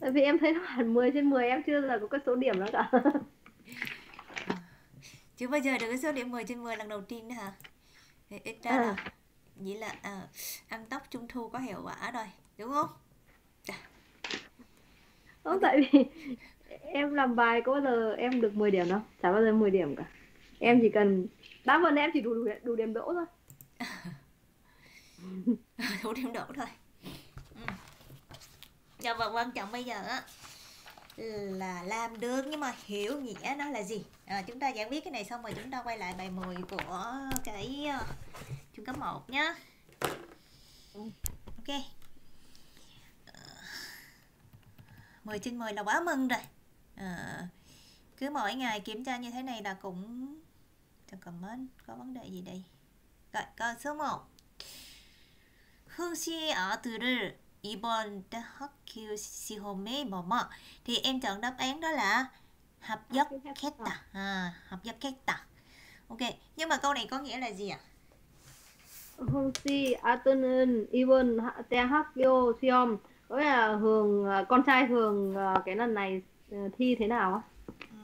Tại vì em thấy nó hẳn 10 trên 10 em chưa là có cái số điểm đó cả. Chưa bao giờ được cái số điểm 10 trên 10 lần đầu tiên nữa hả? Thì ít ra À, là vậy là à, ăn tóc trung thu có hiệu quả rồi, đúng không? Chà, không ok. tại vì em làm bài có bao giờ em được 10 điểm đâu, chả bao giờ 10 điểm cả. Em chỉ cần đa phần em chỉ đủ đủ, đủ điểm đỗ thôi. Đủ điểm đổ thôi. Dạ và quan trọng bây giờ á là làm được nhưng mà hiểu nghĩa nó là gì? À, chúng ta giải quyết cái này xong rồi chúng ta quay lại bài 10 của cái trung cấp 1 nhá. Ok. Ờ, mười trên 10 là quá mừng rồi. À, cứ mỗi ngày kiểm tra như thế này là cũng cho comment có vấn đề gì đây? Rồi câu số 1 Hương Xi ở từ rư. 2번 학교 시험에 뭐뭐 thì em chọn đáp án đó là hợp nhất 했다 à, hợp nhất 했다 ok nhưng mà câu này có nghĩa là gì ạ? À? 홍씨 아또는 이번 대학교 시험 có nghĩa là hường à, con trai hường à, cái lần này ờ, thi thế nào á? Ừ.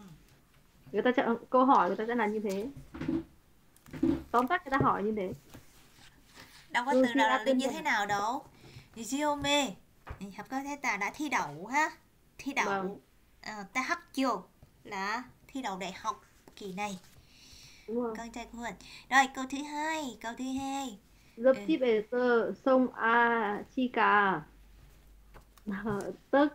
Người ta chọn câu hỏi người ta sẽ là như thế. Tóm tắt người ta hỏi như thế. Đâu có từ nào là như thế nào đâu. Resume học có thấy ta đã thi đậu ha? Thi đậu vâng. à, ta hắc chiều là thi đậu đại học kỳ này. Con trai của mình. Rồi câu thứ hai câu thứ hai. Lớp tiếp về tơ sông a chi cả ờ, tức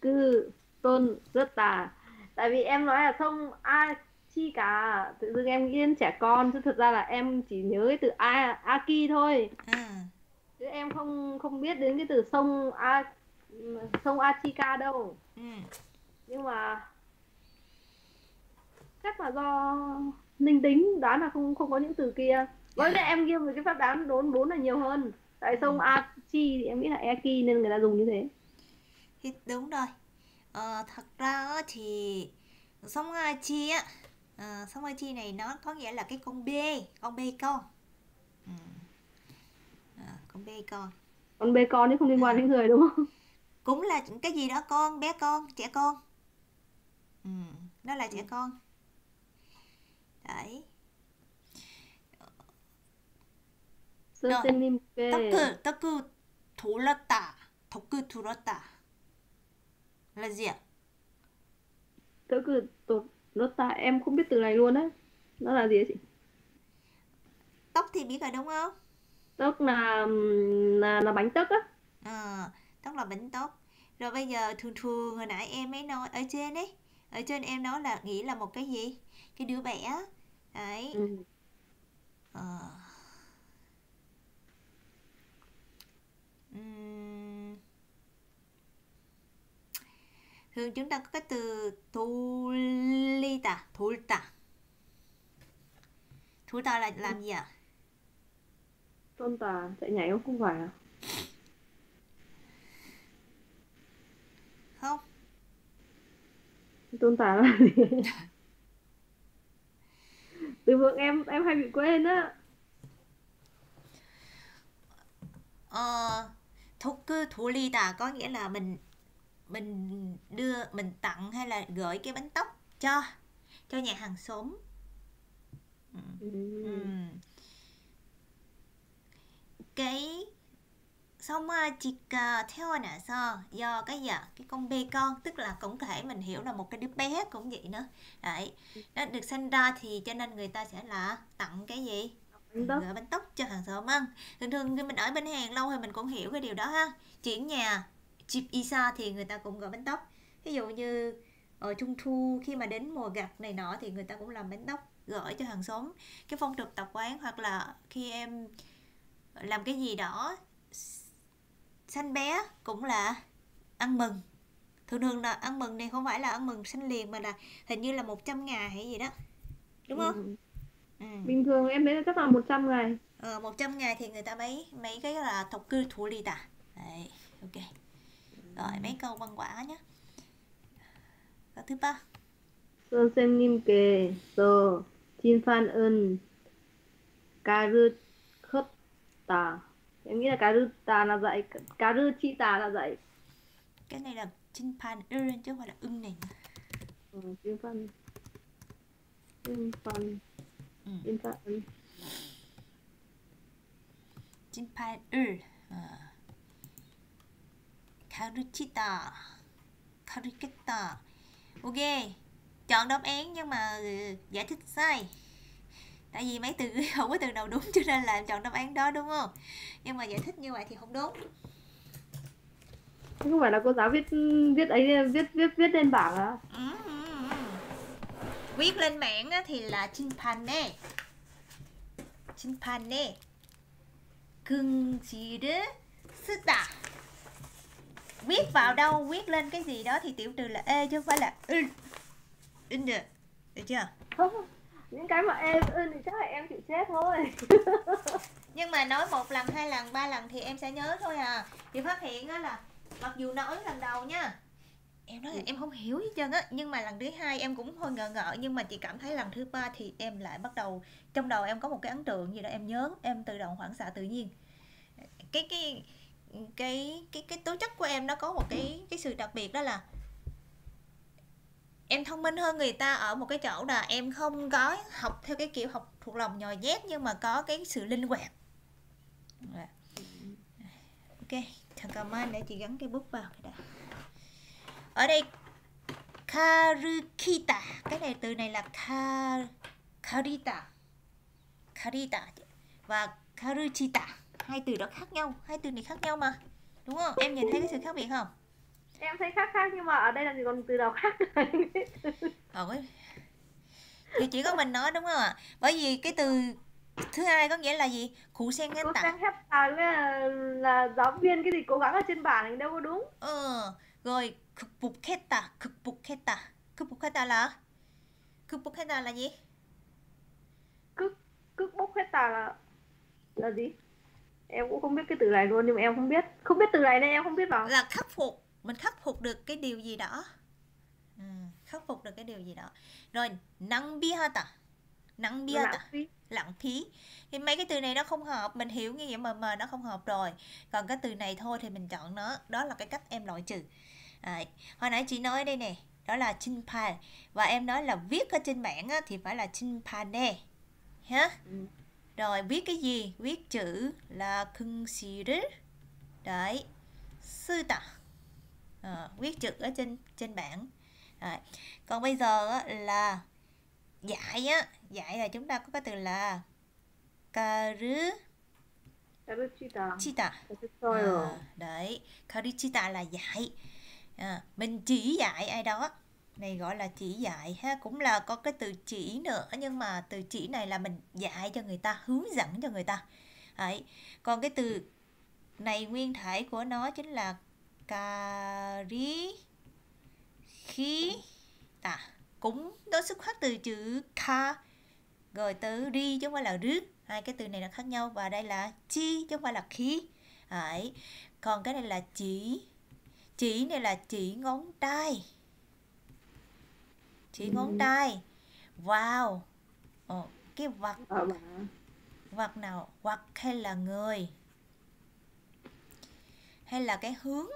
cứ tôn rất tà. Tại vì em nói là sông a chi cả tự dưng em nghĩ trẻ con chứ thật ra là em chỉ nhớ cái từ a aki thôi. À em không không biết đến cái từ sông a sông Achika đâu. Ừ. nhưng mà chắc là do linh tính đoán là không không có những từ kia. Với lại em ghi về cái pháp đoán đốn bốn là nhiều hơn. Tại sông Achi thì em nghĩ là Eki nên người ta dùng như thế. Thì đúng rồi. Ờ, thật ra thì sông A Chi á ờ, sông A Chi này nó có nghĩa là cái con bê con bê con. ừ con bê con còn bê con thì không liên quan đến người đúng không cũng là cái gì đó con bé con trẻ con ừ. nó là trẻ con đấy 선생님께 떡크 떡크 돌렸다 덕크 들었다 là gì ạ tớ cứ tột nó tại em không biết từ này luôn đấy nó là gì hả chị tóc thì biết rồi đúng không tức là là, là bánh tức á à, tức là bánh tốt. rồi bây giờ thường thường hồi nãy em ấy nói ở trên ấy ở trên em nói là nghĩ là một cái gì cái đứa bé đấy ừ. à. thường chúng ta có cái từ tulita thulta thulta là làm gì ạ à? Tôn Tà chạy nhảy không? Không phải à? Không Tôn Tà là gì? Từ vựng em em hay bị quên á Ờ Thúc cứ thủ ly tà có nghĩa là mình mình đưa mình tặng hay là gửi cái bánh tóc cho cho nhà hàng xóm ừ. Ừ. Ừ Ừm. Cái 소마지가 태어나서 do cái gì ạ? Cái con bê con tức là cũng thể mình hiểu là một cái đứa bé cũng vậy nữa. Đấy, nó được sinh ra thì cho nên người ta sẽ là tặng cái gì? bánh tấc gửi bánh tóc cho hàng xóm ăn thường thường khi mình ở bên hàng lâu thì mình cũng hiểu cái điều đó ha chuyển nhà chip isa thì người ta cũng gửi bánh tóc ví dụ như ở trung thu khi mà đến mùa gặt này nọ thì người ta cũng làm bánh tóc gửi cho hàng xóm cái phong tục tập quán hoặc là khi em làm cái gì đó xanh bé cũng là ăn mừng. Thường thường là ăn mừng này không phải là ăn mừng sanh liền mà là hình như là 100 ngày hay gì đó. Đúng không? Ừ. Ừ. bình thường em thấy là chắc là 100 ngày. Ờ, 100 ngày thì người ta mấy mấy cái là thọc cư thủ lì tả đấy ok. Rồi mấy câu văn quả nhé câu thứ ba. Sơ xem nghiêm kề sơ xin phan ơn cà rứt Karuta em nghĩ là Karuta là dạy Karuchita là dạy. Cái này là chinh phan ư chứ không phải là ưng này. Ừ, phan. pan. Chinh pan. Ừ. Chinh pan. Chi chinh pan ưng Karuchita à. Karuketa ok chọn đáp án nhưng mà ừ, giải thích sai tại vì mấy từ không có từ nào đúng cho nên là chọn đáp án đó đúng không nhưng mà giải thích như vậy thì không đúng không phải là cô giáo viết viết ấy viết viết viết lên bảng à Ừ, ừ, ừ. viết lên bảng á thì là chimpanzee chimpanzee 긍지를 쓰다 viết vào đâu viết lên cái gì đó thì tiểu trừ là ê chứ không phải là ư in được được chưa không Những cái mà em in thì chắc là em chịu chết thôi. Nhưng mà nói một lần, hai lần, ba lần thì em sẽ nhớ thôi à. Thì phát hiện á là mặc dù nói lần đầu nha, em nói là em không hiểu gì trơn á, nhưng mà lần thứ hai em cũng hơi ngờ ngợ, nhưng mà chị cảm thấy lần thứ ba thì em lại bắt đầu, trong đầu em có một cái ấn tượng gì đó, em nhớ, em tự động phản xạ tự nhiên. Cái cái cái cái cái tố chất của em nó có một cái cái sự đặc biệt đó là em thông minh hơn người ta ở một cái chỗ là em không có học theo cái kiểu học thuộc lòng nhồi nhét nhưng mà có cái sự linh hoạt. Dạ. Ok, thằng cảm ơn để chị gắn cái bút vào cái ở đây, karukita. Cái này từ này là kar karita. Karita và karuchita. Hai từ đó khác nhau. Hai từ này khác nhau mà. Đúng không? Em nhìn thấy cái sự khác biệt không? em thấy khác khác nhưng mà ở đây là gì còn từ đầu khác ờ thì chỉ có mình nói đúng không ạ? Bởi vì cái từ thứ hai có nghĩa là gì? Cụ sen ngăn tặng hép là, là giáo viên cái gì cố gắng ở trên bảng này đâu có đúng. Ờ rồi cực bục khét tả cực bục khét tả cực bục khét tả là? Cực bục khét tả là gì? Cực cực bục khét tả là là gì? Em cũng không biết cái từ này luôn nhưng mà em không biết. Không biết từ này nên em không biết vào là khắc phục mình khắc phục được cái điều gì đó. Ừ, khắc phục được cái điều gì đó. Rồi năng bia ta? Năng bia ta? lãng phí. Thì mấy cái từ này nó không hợp. Mình hiểu nghĩa mờ mờ nó không hợp rồi. Còn cái từ này thôi thì mình chọn nó. Đó là cái cách em loại trừ. À, hồi nãy chị nói đây nè. Đó là chinh pan và em nói là viết ở trên bảng á, thì phải là chinh pan nè ha ừ. rồi viết cái gì? Viết chữ là khưng xì đấy. Sư tạc à, viết trực ở trên trên bảng à, còn bây giờ là dạy á dạy là chúng ta có cái từ là karu Karuchita. Chita. À, đấy, Karuchita là dạy. À, mình chỉ dạy ai đó. Này gọi là chỉ dạy ha, cũng là có cái từ chỉ nữa nhưng mà từ chỉ này là mình dạy cho người ta, hướng dẫn cho người ta. Đấy. Còn cái từ này nguyên thể của nó chính là cari khi ta cũng nó xuất phát từ chữ ka rồi từ ri chứ không phải là rứ hai cái từ này là khác nhau và đây là chi chứ không phải là khí Đấy. còn cái này là chỉ. Chỉ này là chỉ ngón tay. Chỉ Ừ. ngón tay. Wow. Ồ, cái vật mà vật nào? Vật hay là người? Hay là cái hướng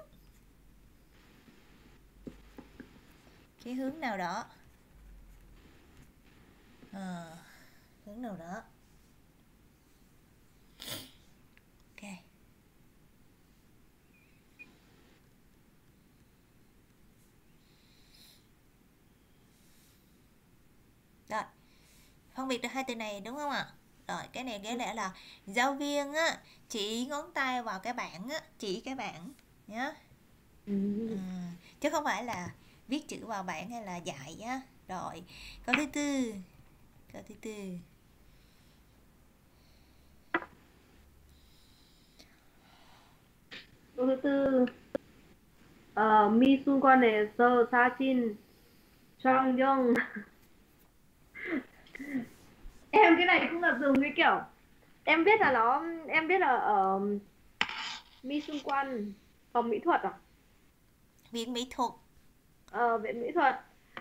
cái hướng nào đó. Ờ, hướng nào đó. Ok. Rồi phân biệt được hai từ này đúng không ạ? Rồi cái này nghĩa lẽ là giáo viên á chỉ ngón tay vào cái bảng á chỉ cái bảng nhá. Ừ. Ừ, chứ không phải là viết chữ vào bảng hay là dạy á. Rồi câu thứ tư. Câu thứ tư. Câu thứ tư. Ờ mi xung quanh này sơ sa chin. Trong dong em cái này cũng là dùng cái kiểu em biết là nó em biết là ở mi xung quanh phòng mỹ thuật à? Viện mỹ thuật ờ, viện mỹ thuật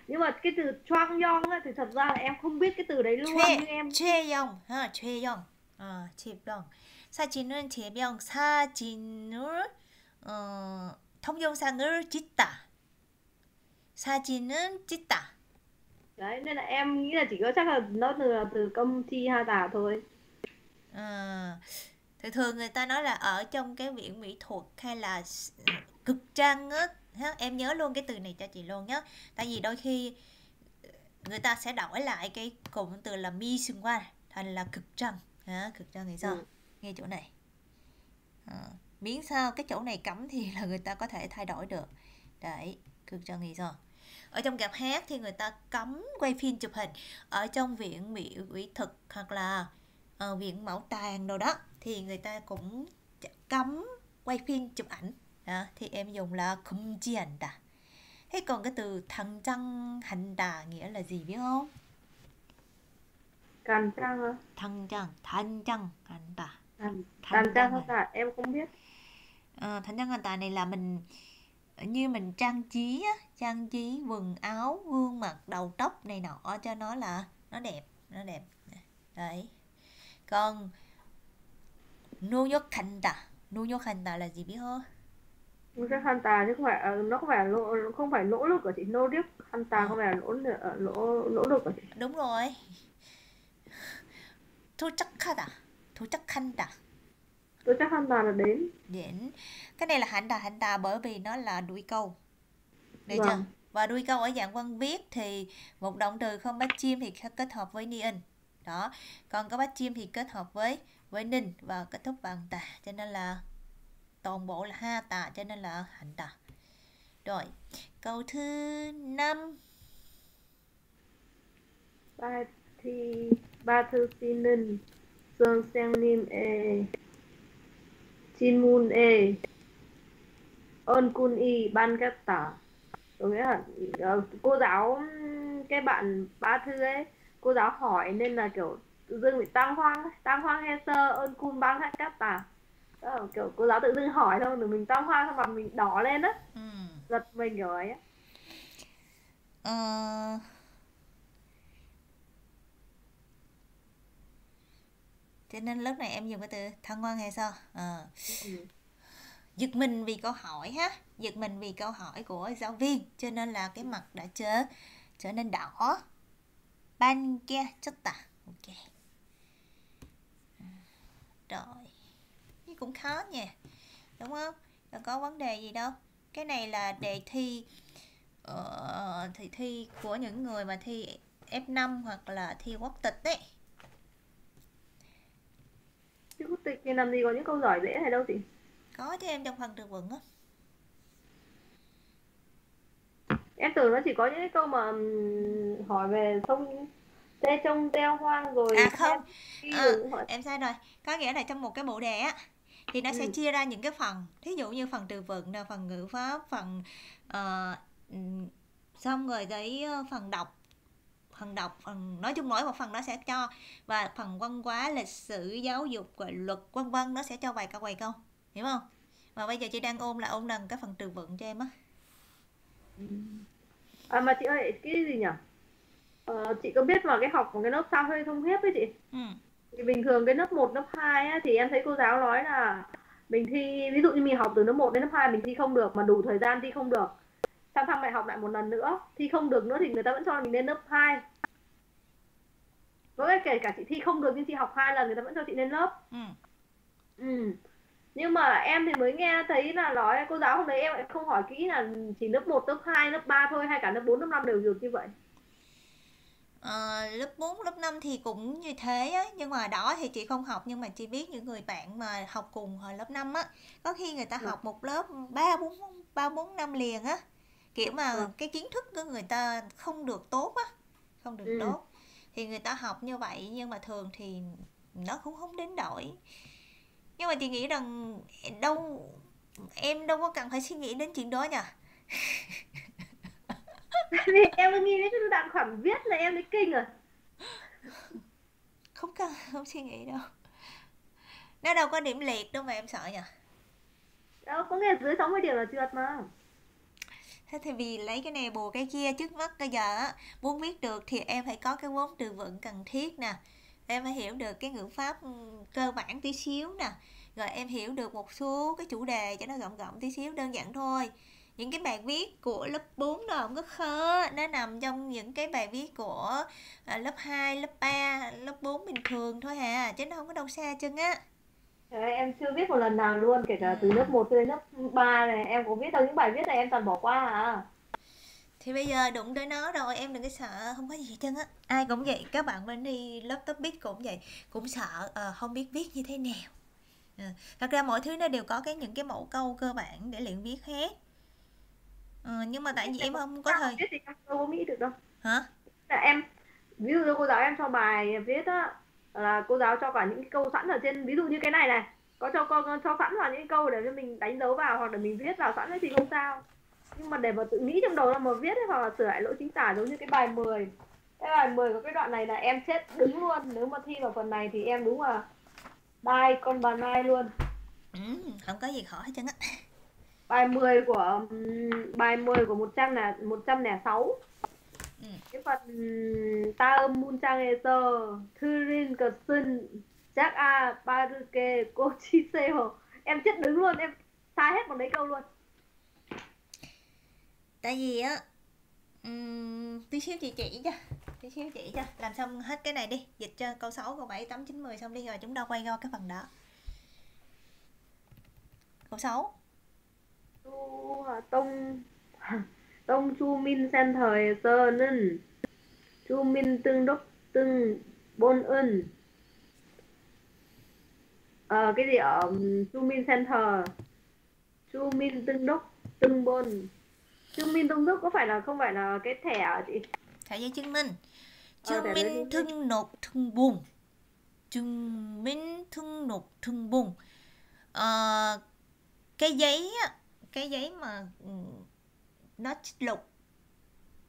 nhưng mà cái từ choang yong á, thì thật ra là em không biết cái từ đấy luôn 최 nhưng em 최영 아 최영 아 최병 사진은 최병 사진을 어 동영상을 찍다. 사진은 찍다. đấy nên là em nghĩ là chỉ có chắc là nó từ là từ công thi ha tả thôi Ờ, thường thường người ta nói là ở trong cái viện mỹ thuật hay là s- cực trang á ha, em nhớ luôn cái từ này cho chị luôn nhé tại vì đôi khi người ta sẽ đổi lại cái cụm từ là mi xung quanh thành là cực trang ha, cực trang thì sao? Ừ. nghe chỗ này. Ờ, miễn sao cái chỗ này cấm thì là người ta có thể thay đổi được. Đấy cực trang thì sao? Ở trong gặp hát thì người ta cấm quay phim chụp hình ở trong viện mỹ mỹ thực hoặc là ờ, viện bảo tàng đâu đó thì người ta cũng cấm quay phim chụp ảnh đó, thì em dùng là không ảnh đà. Thế còn cái từ thằng trăng hành đà nghĩa là gì biết không? Càn trang á thằng trăng thanh trăng càn Thanh càn trang trang ha à? tả em không biết. Ờ, thanh trăng hành đà này là mình như mình trang trí á, trang trí quần áo gương mặt đầu tóc này nọ cho nó là nó đẹp nó đẹp. Đấy. Còn nô nhốt hành đà. Nô nhốt hành đà là gì biết không nó rất khăn tà chứ không phải ờ, nó không phải là lỗ không phải lỗ lực của chị nô điếc khăn tà Ờ. không phải là lỗ nữa- ờ, lỗ lỗ lực của chị đúng rồi 도착하다 도착한다 tôi chắc khăn tà là đến đến cái này là hạnh đà hạnh đà bởi vì nó là đuôi câu được chưa Vâng. và đuôi câu ở dạng văn viết thì một động từ không bắt chim thì kết hợp với ni in đó còn có bắt chim thì kết hợp với với ninh và kết thúc bằng tà cho nên là toàn bộ là ha tà cho nên là hạnh tà. Rồi, câu thứ năm. Ba thi, ba thư xin sơn sang nim e chin mun e ơn kun y, ban kép tả có nghĩa là ờ, cô giáo cái bạn ba thư ấy, cô giáo hỏi nên là kiểu tự dưng bị tăng hoang tăng hoang he sơ, ơn kun ban kép tả đó là kiểu cô giáo tự dưng hỏi thôi rồi mình tăng hoang xong mặt mình đỏ lên á ừ. giật mình kiểu ấy á. Ờ... Cho nên lúc này em dùng cái từ thăng ngoan hay sao? Ờ. Ừ. Giật mình vì câu hỏi ha Giật mình vì câu hỏi của giáo viên Cho nên là cái mặt đã trở trở nên đỏ Ban kia chất tà Ok Rồi Cái cũng khó nha Đúng không? Đâu có vấn đề gì đâu. Cái này là đề thi ờ, thì thi của những người mà thi F5 hoặc là thi quốc tịch đấy chứ quốc tịch thì làm gì có những câu giỏi dễ này đâu chị. Có cho em trong phần từ vựng á. Em tưởng nó chỉ có những cái câu mà hỏi về sông tê trông teo hoang rồi à không. Khi à, em sai rồi. Có nghĩa là trong một cái bộ đề á thì nó sẽ Ừ. chia ra những cái phần. Thí dụ như phần từ vựng là phần ngữ pháp phần ừm, xong rồi đấy ờ, phần đọc. Phần đọc phần nói chung mỗi một phần nó sẽ cho và phần văn hóa lịch sử giáo dục rồi luật vân vân nó sẽ cho vài câu vài câu. Hiểu không? Mà bây giờ chị đang ôn là ôn lần cái phần từ vựng cho em á. À mà chị ơi cái gì nhỉ? Ờ, chị có biết mà cái học một cái lớp sao hơi thông hiếp ấy chị? Ừ. thì bình thường cái lớp 1, lớp 2 á, thì em thấy cô giáo nói là mình thi ví dụ như mình học từ lớp 1 đến lớp 2 mình thi không được mà đủ thời gian thi không được sang thăm lại học lại một lần nữa thi không được nữa thì người ta vẫn cho mình lên lớp 2 với kể cả chị thi không được nhưng chị học hai lần người ta vẫn cho chị lên lớp Ừ. ừ. nhưng mà em thì mới nghe thấy là nói cô giáo hôm đấy em lại không hỏi kỹ là chỉ lớp 1, lớp 2, lớp 3 thôi hay cả lớp 4, lớp 5 đều được như vậy Ờ, lớp 4, lớp 5 thì cũng như thế á Nhưng mà đó thì chị không học Nhưng mà chị biết những người bạn mà học cùng hồi lớp 5 á Có khi người ta Ừ. học một lớp 3, 4, 3, 4 năm liền á Kiểu mà Ừ. cái kiến thức của người ta không được tốt á Không được Ừ. tốt Thì người ta học như vậy Nhưng mà thường thì nó cũng không đến đổi Nhưng mà chị nghĩ rằng đâu Em đâu có cần phải suy nghĩ đến chuyện đó nha vì em cứ nghĩ đến cái đoạn khoản viết là em thấy kinh rồi. Không cần, không suy nghĩ đâu. Nó đâu có điểm liệt đâu mà em sợ nha đâu có nghĩa dưới 60 điểm là trượt mà. Thế thì vì lấy cái này bù cái kia trước mắt bây giờ á Muốn biết được thì em phải có cái vốn từ vựng cần thiết nè. Em phải hiểu được cái ngữ pháp ừm, cơ bản tí xíu nè. Rồi em hiểu được một số cái chủ đề cho nó gọn gọn tí xíu đơn giản thôi những cái bài viết của lớp 4 đó không có khó nó nằm trong những cái bài viết của à, lớp 2, lớp 3, lớp 4 bình thường thôi hà chứ nó không có đâu xa chân á. Đấy, em chưa viết một lần nào luôn kể cả từ lớp 1 đến lớp 3 này em có viết đâu những bài viết này em toàn bỏ qua à. Thì bây giờ đụng tới nó rồi em đừng có sợ không có gì hết trơn á. Ai cũng vậy các bạn bên đi lớp topic cũng vậy cũng sợ uh, không biết viết như thế nào. Uh, thật ra mọi thứ nó đều có cái những cái mẫu câu cơ bản để luyện viết hết uh, nhưng mà tại vì em không có thời viết thì đâu có nghĩ được đâu. Hả? Là em ví dụ như cô giáo em cho bài viết á là cô giáo cho cả những câu sẵn ở trên ví dụ như cái này này có cho con cho sẵn vào những câu để cho mình đánh dấu vào hoặc là mình viết vào sẵn thì không sao. Nhưng mà để mà tự nghĩ trong đầu là mà viết ấy, hoặc là sửa lại lỗi chính tả giống như cái bài 10 cái bài 10 của cái đoạn này là em chết đứng luôn nếu mà thi vào phần này thì em đúng là đai con bà nai luôn. Ừ, không có gì khó hết trơn á bài 10 của bài 10 của một trang là 106 ừ. cái phần ta âm mun trang eser thư rin cờ sân chắc a baruke cô chi em chết đứng luôn em sai hết một đấy câu luôn. Tại vì á um, tí xíu chị chỉ cho tí xíu chỉ cho. Làm xong hết cái này đi dịch cho câu 6, câu 7, 8, 9, 10 xong đi rồi chúng ta quay qua cái phần đó. Câu 6 tu tông. Tông chu min sen thời sơ nân. Chu min tương đốc tương bôn ân ờ cái gì ở chu min center chu min tương đốc tương bôn. Chứng minh công thức có phải là không phải là cái thẻ à chị? Thẻ giấy chứng minh. Chứng ờ, minh thương nộp thương bùng chứng minh thương nộp thương bùng ờ, cái giấy cái giấy mà ừ, nó trích lục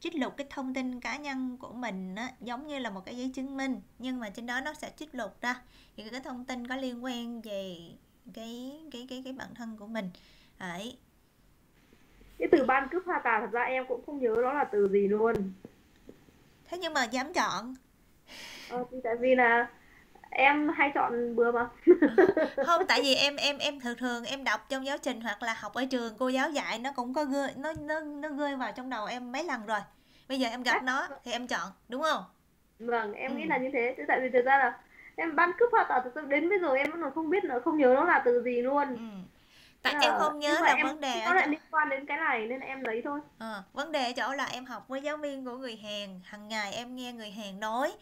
trích lục cái thông tin cá nhân của mình á, giống như là một cái giấy chứng minh nhưng mà trên đó nó sẽ trích lục ra những cái thông tin có liên quan về cái cái cái cái bản thân của mình. Đấy. Cái từ ban cướp hoa tà thật ra em cũng không nhớ đó là từ gì luôn. Thế nhưng mà dám chọn. Ờ, tại vì là em hay chọn bừa mà không tại vì em em em thường thường em đọc trong giáo trình hoặc là học ở trường cô giáo dạy nó cũng có gơi nó nó nó gơi vào trong đầu em mấy lần rồi. Bây giờ em gặp à, nó thì em chọn đúng không? Vâng em ừ. nghĩ là như thế. Tại vì thực ra là em ban cướp hoa tà thực sự đến bây giờ em vẫn còn không biết nữa không nhớ nó là từ gì luôn. Ừ. Tại em không nhớ là em, vấn đề nó lại liên quan đến cái này nên em lấy thôi. À, vấn đề ở chỗ là em học với giáo viên của người Hàn hàng ngày em nghe người Hàn nói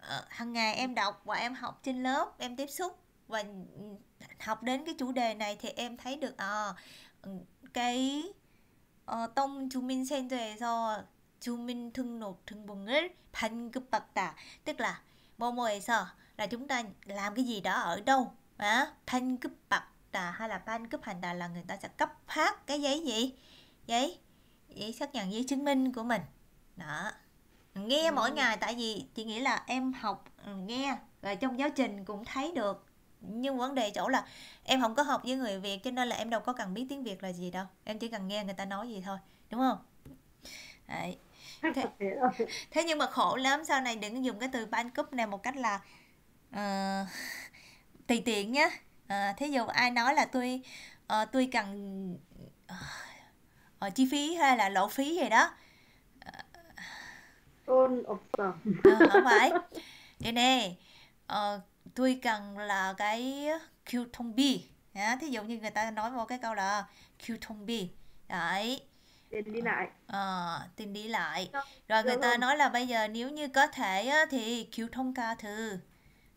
à, hàng ngày em đọc và em học trên lớp em tiếp xúc và học đến cái chủ đề này thì em thấy được à cái uh, tông 주민 센터에서 주민 등록 등본을 반급받다 tức là mô mô là chúng ta làm cái gì đó ở đâu á 반급받 đà hay là ban cấp hành đà là người ta sẽ cấp phát cái giấy gì giấy giấy xác nhận giấy chứng minh của mình đó nghe mỗi ngày tại vì chị nghĩ là em học ừ, nghe rồi trong giáo trình cũng thấy được. Nhưng vấn đề chỗ là em không có học với người việt cho nên là em đâu có cần biết tiếng việt là gì đâu. Em chỉ cần nghe người ta nói gì thôi đúng không? Đấy. Thế, thế nhưng mà khổ lắm sau này đừng dùng cái từ ban cấp này một cách là uh, tùy tiện nhé à, thí dụ ai nói là tôi uh, tôi cần uh, chi phí hay là lộ phí gì đó ôn 없어 à, không phải vậy nè uh, tôi cần là cái q thông bi à, thí dụ như người ta nói một cái câu là q thông bi đấy tiền đi lại ờ à, tiền đi lại rồi người ta nói là bây giờ nếu như có thể á, thì q thông ca thư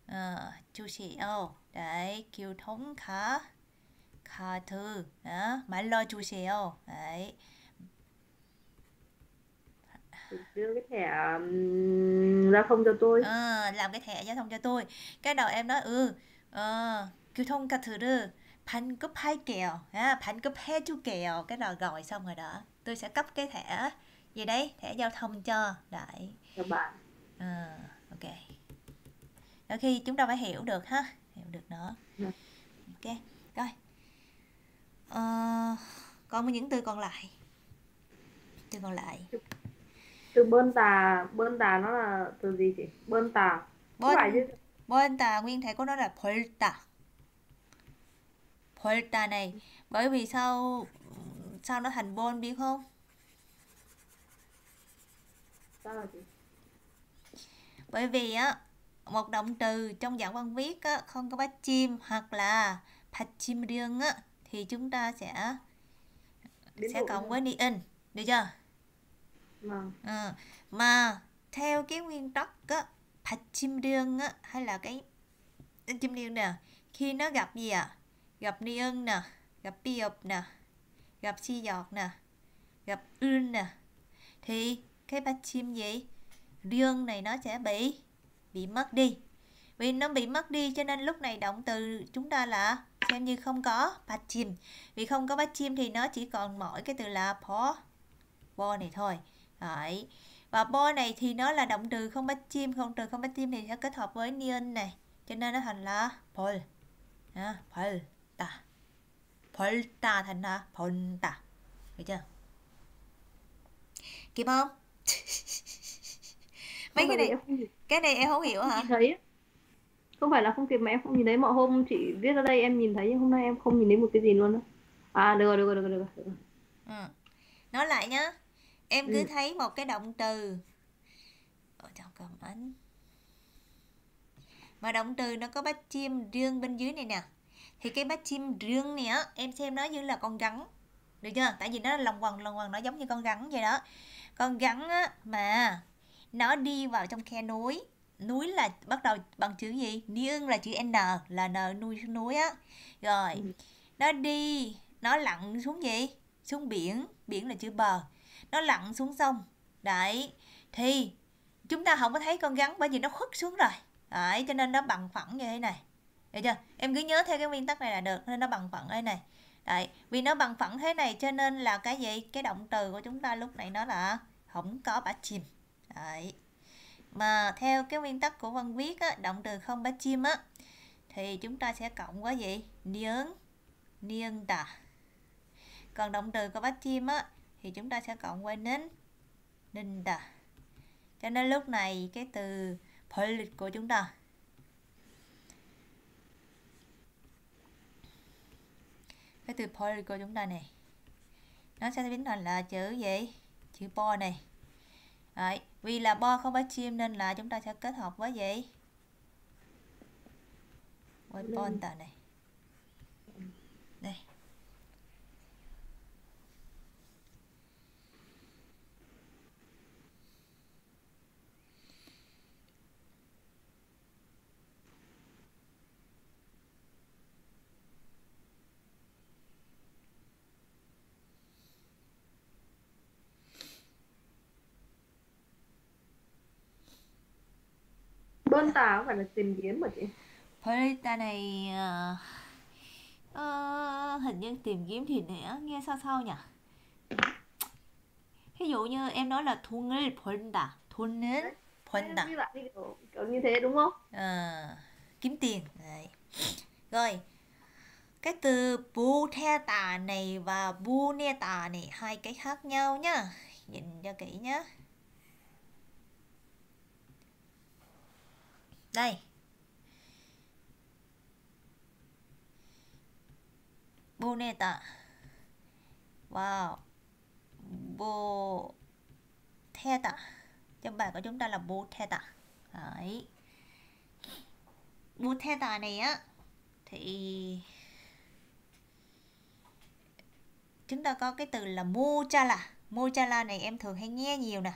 ờ chú sĩ ồ đấy 교통카 카드 어? 말러주세요 đấy đưa cái thẻ um, giao thông cho tôi. À, làm cái thẻ giao thông cho tôi. Cái đầu em nói ừ ờ uh, thông cả thử đi phanh cấp hai kèo ha phanh cấp hai chú kèo cái đầu gọi xong rồi đó. Tôi sẽ cấp cái thẻ gì đấy thẻ giao thông cho. Đại cho bạn. À, ok. Đôi khi chúng ta phải hiểu được ha hiểu được nữa dạ. ok rồi. À, còn những từ còn lại. Từ còn lại từ bơn tà bơn tà nó là từ gì chị? Bơn tà. Bơn bơn tà nguyên thể của nó là 벌다 polta này bởi vì sao sao nó thành bol biết không? Bởi vì á một động từ trong dạng văn viết á, không có bắt chim hoặc là phát chim riêng á thì chúng ta sẽ Biến sẽ cộng với ni in. Được chưa vâng. Ờ, mà theo cái nguyên tắc á phát chim riêng á hay là cái chim riêng nè khi nó gặp gì à gặp ni ân nè gặp biop nè gặp si giọt nè gặp ưn nè thì cái phát chim gì? Riêng này nó sẽ bị bị mất đi. Vì nó bị mất đi cho nên lúc này động từ chúng ta là xem như không có phát chim. Vì không có phát chim thì nó chỉ còn mỗi cái từ là phó bo này thôi. Đấy. Và bo này thì nó là động từ không bắt chim, không từ không bắt chim thì sẽ kết hợp với niên này. Cho nên nó thành là pol. À, polta. Polta thành là polta. Được chưa? Kịp không? Mấy Không cái này, không, cái này em không hiểu không hả? nhìn thấy không phải là không kịp mà em không nhìn thấy mọi hôm chị viết ra đây em nhìn thấy nhưng hôm nay em không nhìn thấy một cái gì luôn á à được rồi được rồi, được rồi, được rồi. Ừ. Nói lại nhá. Em cứ Ừ. thấy một cái động từ. Ở trong comment. Mà động từ nó có bắt chim riêng bên dưới này nè. Thì cái bắt chim riêng này á em xem nó như là con rắn. Được chưa? Tại vì nó là lòng quần lòng quần nó giống như con rắn vậy đó. Con rắn á mà nó đi vào trong khe núi. Núi là bắt đầu bằng chữ gì? Niên là chữ n là n nuôi xuống núi á. Rồi Ừ. nó đi nó lặn xuống gì? Xuống biển. Biển là chữ bờ nó lặn xuống sông. Đấy thì chúng ta không có thấy con rắn bởi vì nó khuất xuống rồi. Đấy cho nên nó bằng phẳng như thế này. Được chưa? Em cứ nhớ theo cái nguyên tắc này là được nên nó bằng phẳng thế này. Đấy vì nó bằng phẳng thế này cho nên là cái gì? Cái động từ của chúng ta lúc này nó là không có bả chìm, đấy. Mà theo cái nguyên tắc của văn viết á, động từ không bả chim á thì chúng ta sẽ cộng với gì? Niên niên tà. Còn động từ có bắt chim á thì chúng ta sẽ cộng với nín ninh tà cho nên lúc này cái từ polic của chúng ta. Cái từ polic của chúng ta này nó sẽ biến thành là chữ gì? Chữ bo này. Đấy, vì là bo không bát chim nên là chúng ta sẽ kết hợp với gì? Với ponta này đây bơn tà có phải là tìm kiếm mà chị Polita này ờ, ờ, hình như tìm kiếm thì nè nghe sao sao nhỉ ví dụ như em nói là 돈을 벌다 돈을 Em 번다 ghi lại đi kiểu, kiểu như thế đúng không Ờ, kiếm tiền Đấy. rồi cái từ bu the tà này và bu ne tà này hai cái khác nhau nhá nhìn cho kỹ nhá Đây. Bu ne tà wow. Bu the tà trong bài của chúng ta là bu the tà Đấy. Bu the tà này á thì chúng ta có cái từ là mochala. Mochala này em thường hay nghe nhiều nè.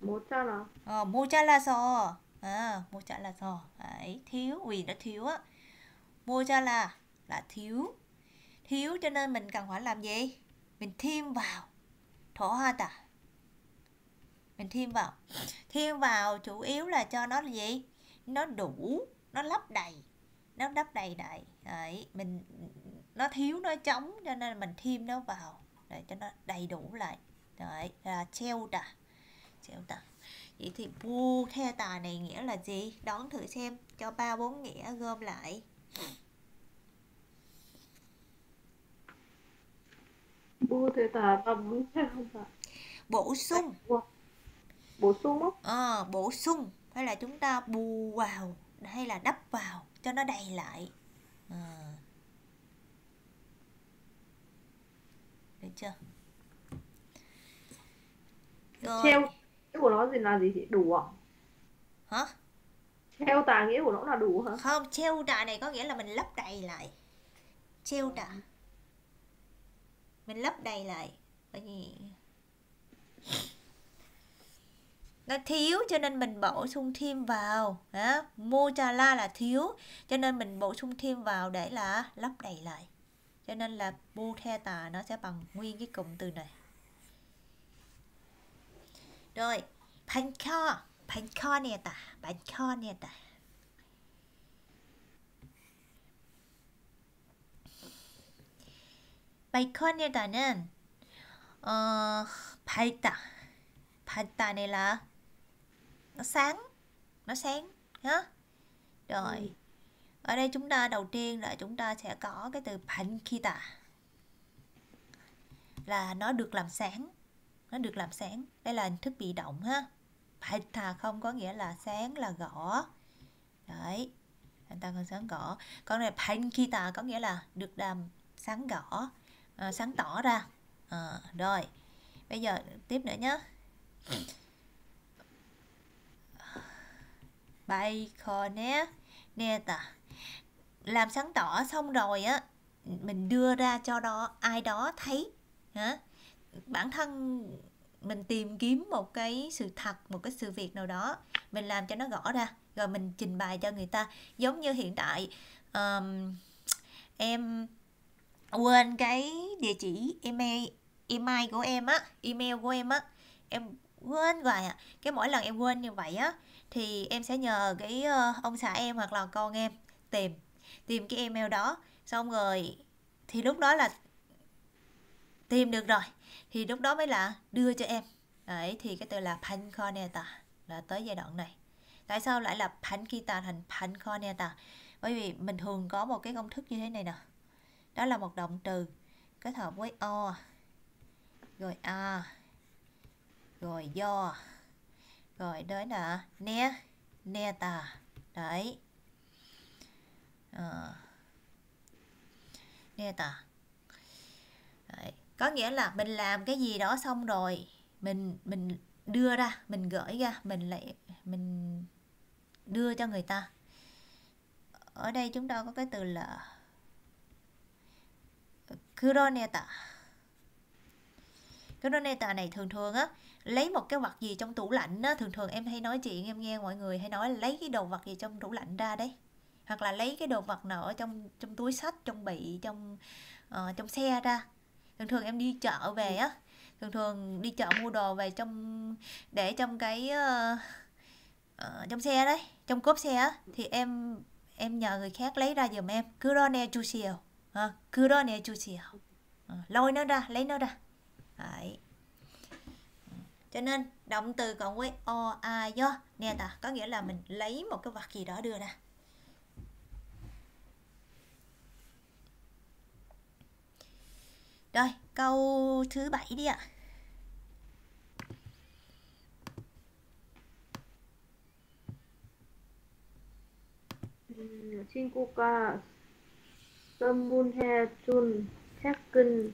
Một cho nó ờ, mochala서 à mochala서 đấy thiếu, vì nó thiếu á. Mochala là là thiếu. Thiếu cho nên mình cần phải làm gì? Mình thêm vào. Thổ hoa tà. Mình thêm vào. Thêm vào chủ yếu là cho nó là gì? Nó đủ, nó lấp đầy. Nó đắp đầy đầy đấy, mình, nó thiếu, nó trống cho nên mình thêm nó vào. Để cho nó đầy đủ lại. Đấy, là treo tà. Treo tà vậy thì bu the tà này nghĩa là gì? Đón thử xem cho ba bốn nghĩa gom lại. Bu thế tà thế không phải? Bổ sung. Bổ sung. Á Ờ, bổ sung. Hay là chúng ta bù vào hay là đắp vào cho nó đầy lại. Ờ. chưa? Rồi. Nghĩa của nó gì là gì chị đủ à hả? Treo tà nghĩa của nó là đủ hả? Không treo đà này có nghĩa là mình lấp đầy lại. Treo đà mình lấp đầy lại bởi vì nó thiếu cho nên mình bổ sung thêm vào hả? Mozzarella là thiếu cho nên mình bổ sung thêm vào để là lấp đầy lại. Cho nên là tà nó sẽ bằng nguyên cái cụm từ này rồi bánh kho bánh kho nè ta bánh kho nè ta 베이컨에다는 어, 밝다. 밝다 này là nó sáng, nó sáng nhá. Rồi. Ừ. Ở đây chúng ta đầu tiên là chúng ta sẽ có cái từ 밝히다. Là nó được làm sáng. nó được làm sáng. Đây là hình thức bị động ha. Bài thà không có nghĩa là sáng là gõ. Đấy. Anh ta còn sáng gõ. Còn này pain khi tà có nghĩa là được làm sáng gõ à, sáng tỏ ra. À, rồi. Bây giờ tiếp nữa nhé bay kho né. Nè tà làm sáng tỏ xong rồi á mình đưa ra cho đó ai đó thấy. Hả? Bản thân mình tìm kiếm một cái sự thật một cái sự việc nào đó mình làm cho nó rõ ra rồi mình trình bày cho người ta. Giống như hiện tại um, em quên cái địa chỉ email email của em á email của em á em quên hoài à. Cái mỗi lần em quên như vậy á thì em sẽ nhờ cái uh, ông xã em hoặc là con em tìm tìm cái email đó. Xong rồi thì lúc đó là tìm được rồi. Thì lúc đó mới là đưa cho em. Đấy, thì cái từ là panconeta là tới giai đoạn này. Tại sao lại là pankita thành panconeta bởi vì mình thường có một cái công thức như thế này nè. Đó là một động từ kết hợp với o, rồi a, rồi do, rồi đến là ne ne tà đấy. Ờ. À. ne tà đấy có nghĩa là mình làm cái gì đó xong rồi mình mình đưa ra mình gửi ra mình lại mình đưa cho người ta. Ở đây chúng ta có cái từ là Kuroneta. Kuroneta này thường thường á lấy một cái vật gì trong tủ lạnh á thường thường em hay nói chuyện em nghe mọi người hay nói lấy cái đồ vật gì trong tủ lạnh ra đấy. Hoặc là lấy cái đồ vật nào ở trong trong túi sách trong bị trong uh, trong xe ra thường thường em đi chợ về ừ. á thường thường đi chợ mua đồ về trong để trong cái uh, uh, trong xe đấy trong cốp xe á ừ. thì em em nhờ người khác lấy ra giùm em. Cứ đó nè chu xìu. À, cứ đó nè chu xìu. À, lôi nó ra lấy nó ra. Đấy. Cho nên động từ cộng với o a do nè ta có nghĩa là mình lấy một cái vật gì đó đưa ra. Rồi, câu thứ bảy đi ạ. 친구가 선문해 준 책은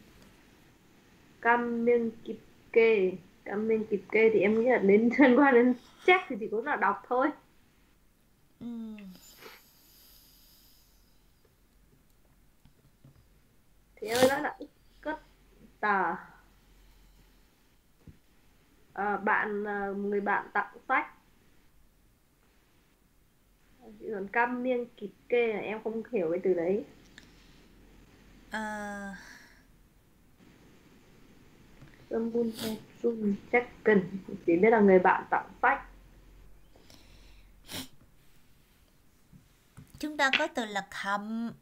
감명 깊게 cảm 깊게 thì em nghĩ là đến liên quan đến chắc thì chỉ có là đọc thôi ừ. thì em nói là cất tờ à, bạn à, người bạn tặng sách. Còn cam miên kịp kê là em không hiểu cái từ đấy. À... Someone Sun Second chỉ biết là người bạn tặng sách. Chúng ta có từ là khẩm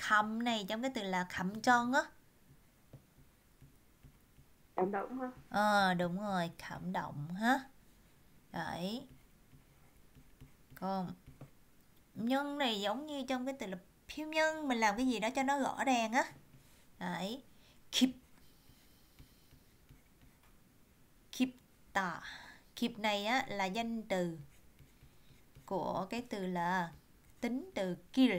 khẩm này trong cái từ là khẩm tròn á. Cảm động ha ờ à, đúng rồi cảm động ha đấy. Còn nhân này giống như trong cái từ là phiêu nhân mình làm cái gì đó cho nó rõ ràng á. Đấy. Keep keep ta keep này á là danh từ của cái từ là tính từ kill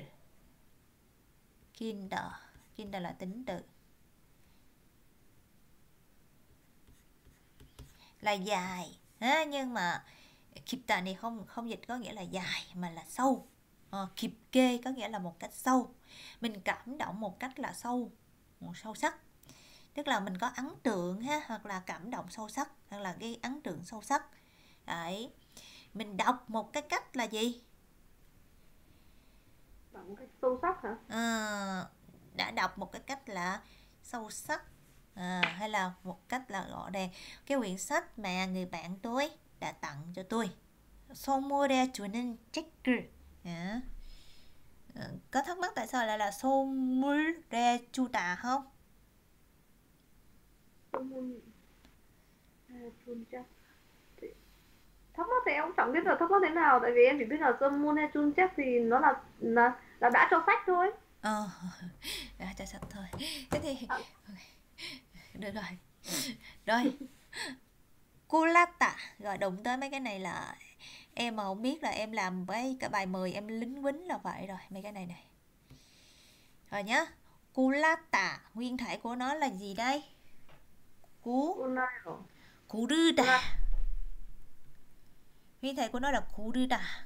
kinder. Kinder là tính từ. Là dài. À, nhưng mà kịp tạ này không không dịch có nghĩa là dài mà là sâu. Ờ, à, kịp kê có nghĩa là một cách sâu. Mình cảm động một cách là sâu một sâu sắc. Tức là mình có ấn tượng ha hoặc là cảm động sâu sắc hoặc là gây ấn tượng sâu sắc. Đấy. Mình đọc một cái cách là gì? đọc một cách sâu sắc hả à, đã đọc một cái cách là sâu sắc à, hay là một cách là gọi là cái quyển sách mà người bạn tôi đã tặng cho tôi 선물해 주는 책을 à. có thắc mắc tại sao lại là 선물해 주다 không thắc mắc thì em cũng chẳng biết là thắc mắc thế nào tại vì em chỉ biết là môn hay chun chép thì nó là là là đã cho sách thôi. Ờ đã cho sách thôi. Thế thì à. được rồi. Rồi. Culata rồi đụng tới mấy cái này là em mà không biết là em làm với cả bài 10 em lính quýnh là vậy rồi mấy cái này này. Rồi nhá culata nguyên thể của nó là gì đây? Cú cú rư đà nguyên thể của nó là cú đà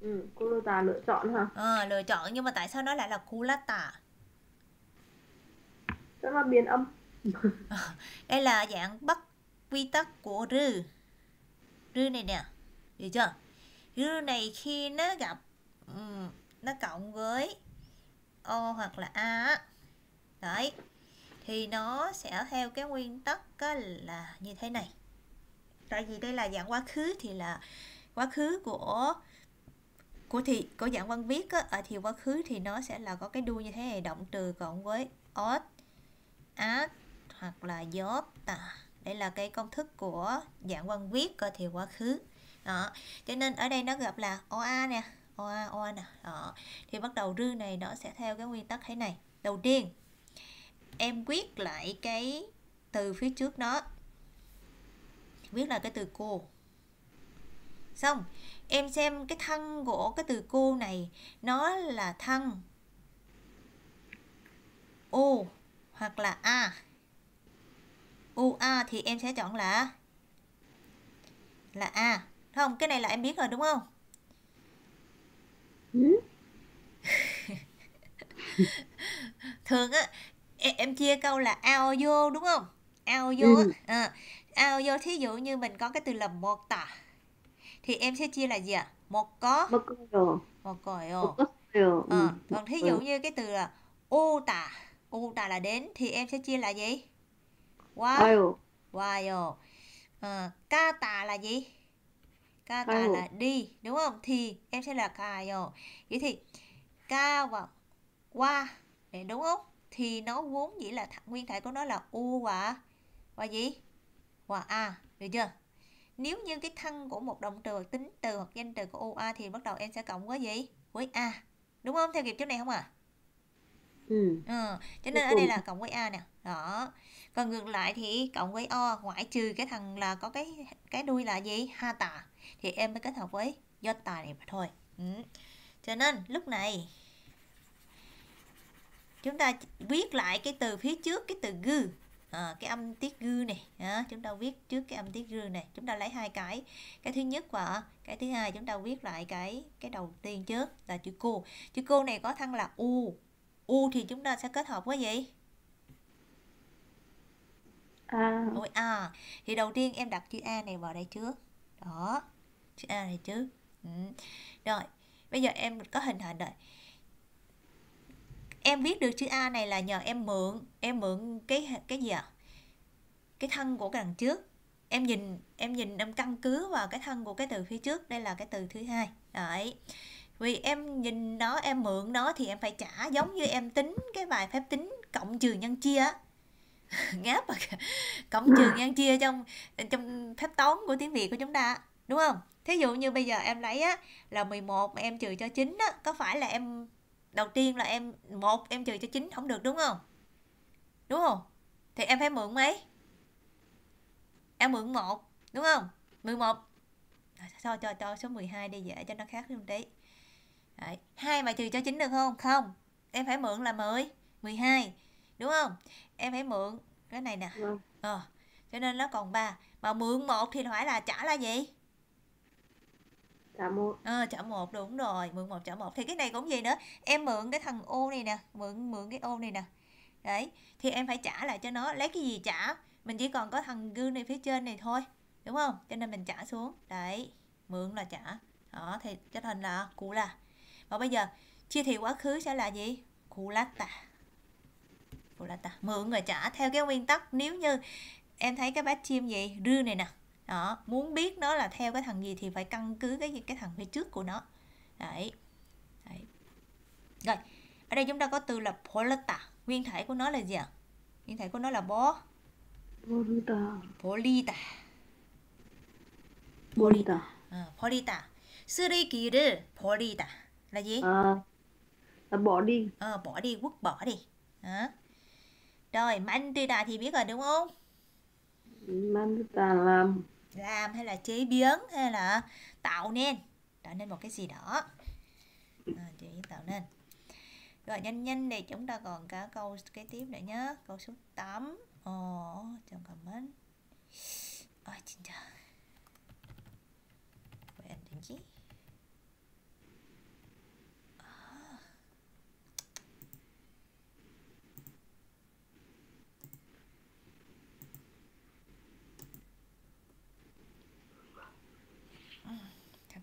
ừ cú đà lựa chọn hả? À, lựa chọn nhưng mà tại sao nó lại là culata rất là biến âm. Đây là dạng bắt quy tắc của rư. Rư này nè được chưa? Rư này khi nó gặp um, nó cộng với o hoặc là a đấy thì nó sẽ theo cái nguyên tắc là như thế này tại vì đây là dạng quá khứ thì là quá khứ của của thì của dạng văn viết á, ở thì quá khứ thì nó sẽ là có cái đuôi như thế này động từ cộng với ot at hoặc là giót à, đây là cái công thức của dạng văn viết cơ thì quá khứ. Đó cho nên ở đây nó gặp là oa nè oa oa nè. Đó thì bắt đầu rư này nó sẽ theo cái nguyên tắc thế này. Đầu tiên em viết lại cái từ phía trước nó viết lại cái từ cô xong em xem cái thân của cái từ cô này nó là thân o hoặc là a UA thì em sẽ chọn là là A. Không, cái này là em biết rồi đúng không? Ừ. Thường á em, em chia câu là ao vô đúng không? Ao vô ừ. à, ao vô thí dụ như mình có cái từ là một tà thì em sẽ chia là gì ạ? À? Một có một còi một còi à, còn thí dụ như cái từ là ô tà ô tà là đến thì em sẽ chia là gì? While. While. À, ca tà là gì? Ca tà là đi, đúng không? Thì em sẽ là kayo. Vậy thì ca và qua, đúng không? Thì nó vốn dĩ là nguyên thể của nó là u và và gì? Và a, được chưa? Nếu như cái thân của một động từ hoặc tính từ hoặc danh từ của UA thì bắt đầu em sẽ cộng với gì? Với A. Đúng không? Theo kịp chỗ này không à? Ừ. ừ. Cho nên ở đây là cộng với A nè. Đó còn ngược lại thì cộng với o ngoại trừ cái thằng là có cái cái đuôi là gì ha tà thì em mới kết hợp với do tà này mà thôi ừ. cho nên lúc này chúng ta viết lại cái từ phía trước cái từ gư à, cái âm tiết gư này à, chúng ta viết trước cái âm tiết gư này chúng ta lấy hai cái cái thứ nhất và cái thứ hai chúng ta viết lại cái cái đầu tiên trước là chữ cô chữ cô này có thân là u u thì chúng ta sẽ kết hợp với gì À. Ôi à, thì đầu tiên em đặt chữ A này vào đây trước. Đó, chữ A này trước. Ừ. Rồi, bây giờ em có hình thành rồi. Em viết được chữ A này là nhờ em mượn, em mượn cái cái gì ạ? À? Cái thân của đằng trước. Em nhìn em nhìn em căn cứ vào cái thân của cái từ phía trước, đây là cái từ thứ hai. Đấy. Vì em nhìn nó, em mượn nó thì em phải trả giống như em tính cái bài phép tính cộng trừ nhân chia á ngáp và cộng trừ nhân chia trong trong phép toán của tiếng Việt của chúng ta đúng không? Thí dụ như bây giờ em lấy á là 11 mà em trừ cho 9 á, có phải là em đầu tiên là em một em trừ cho 9 không được đúng không? Đúng không? Thì em phải mượn mấy? Em mượn một đúng không? 11 cho cho cho số 12 đi dễ cho nó khác một tí. Đấy. hai mà trừ cho 9 được không? Không. Em phải mượn là 10, 12 đúng không em phải mượn cái này nè vâng. ờ cho nên nó còn 3 mà mượn một thì hỏi là trả là gì chả một ờ trả một, đúng rồi, mượn một trả một. Thì cái này cũng gì nữa. Em mượn cái thằng ô này nè, mượn mượn cái ô này nè. Đấy, thì em phải trả lại cho nó. Lấy cái gì trả? Mình chỉ còn có thằng gương này phía trên này thôi, đúng không? Cho nên mình trả xuống. Đấy, mượn là trả. Đó, thì cho thành là cụ là và bây giờ, chia thị quá khứ sẽ là gì? Cụ lát tà. Cụ lát tà. Mượn rồi trả theo cái nguyên tắc. Nếu như em thấy cái bát chim gì rư này nè đó muốn biết nó là theo cái thằng gì thì phải căn cứ cái cái thằng phía trước của nó đấy, đấy. rồi ở đây chúng ta có từ là polata nguyên thể của nó là gì ạ nguyên thể của nó là bó Polita polita Polita à, polita 쓰레기를 버리다 là gì à, là bỏ đi ờ, bỏ đi vứt bỏ đi đó. rồi 만들다 thì biết rồi đúng không Manduta làm làm hay là chế biến hay là tạo nên tạo nên một cái gì đó. À, chữ tạo nên. Rồi nhanh nhanh thì chúng ta còn cả câu kế tiếp nữa nhé câu số 8 ồ chồng comment. Ôi chính trời vậy anh chuyện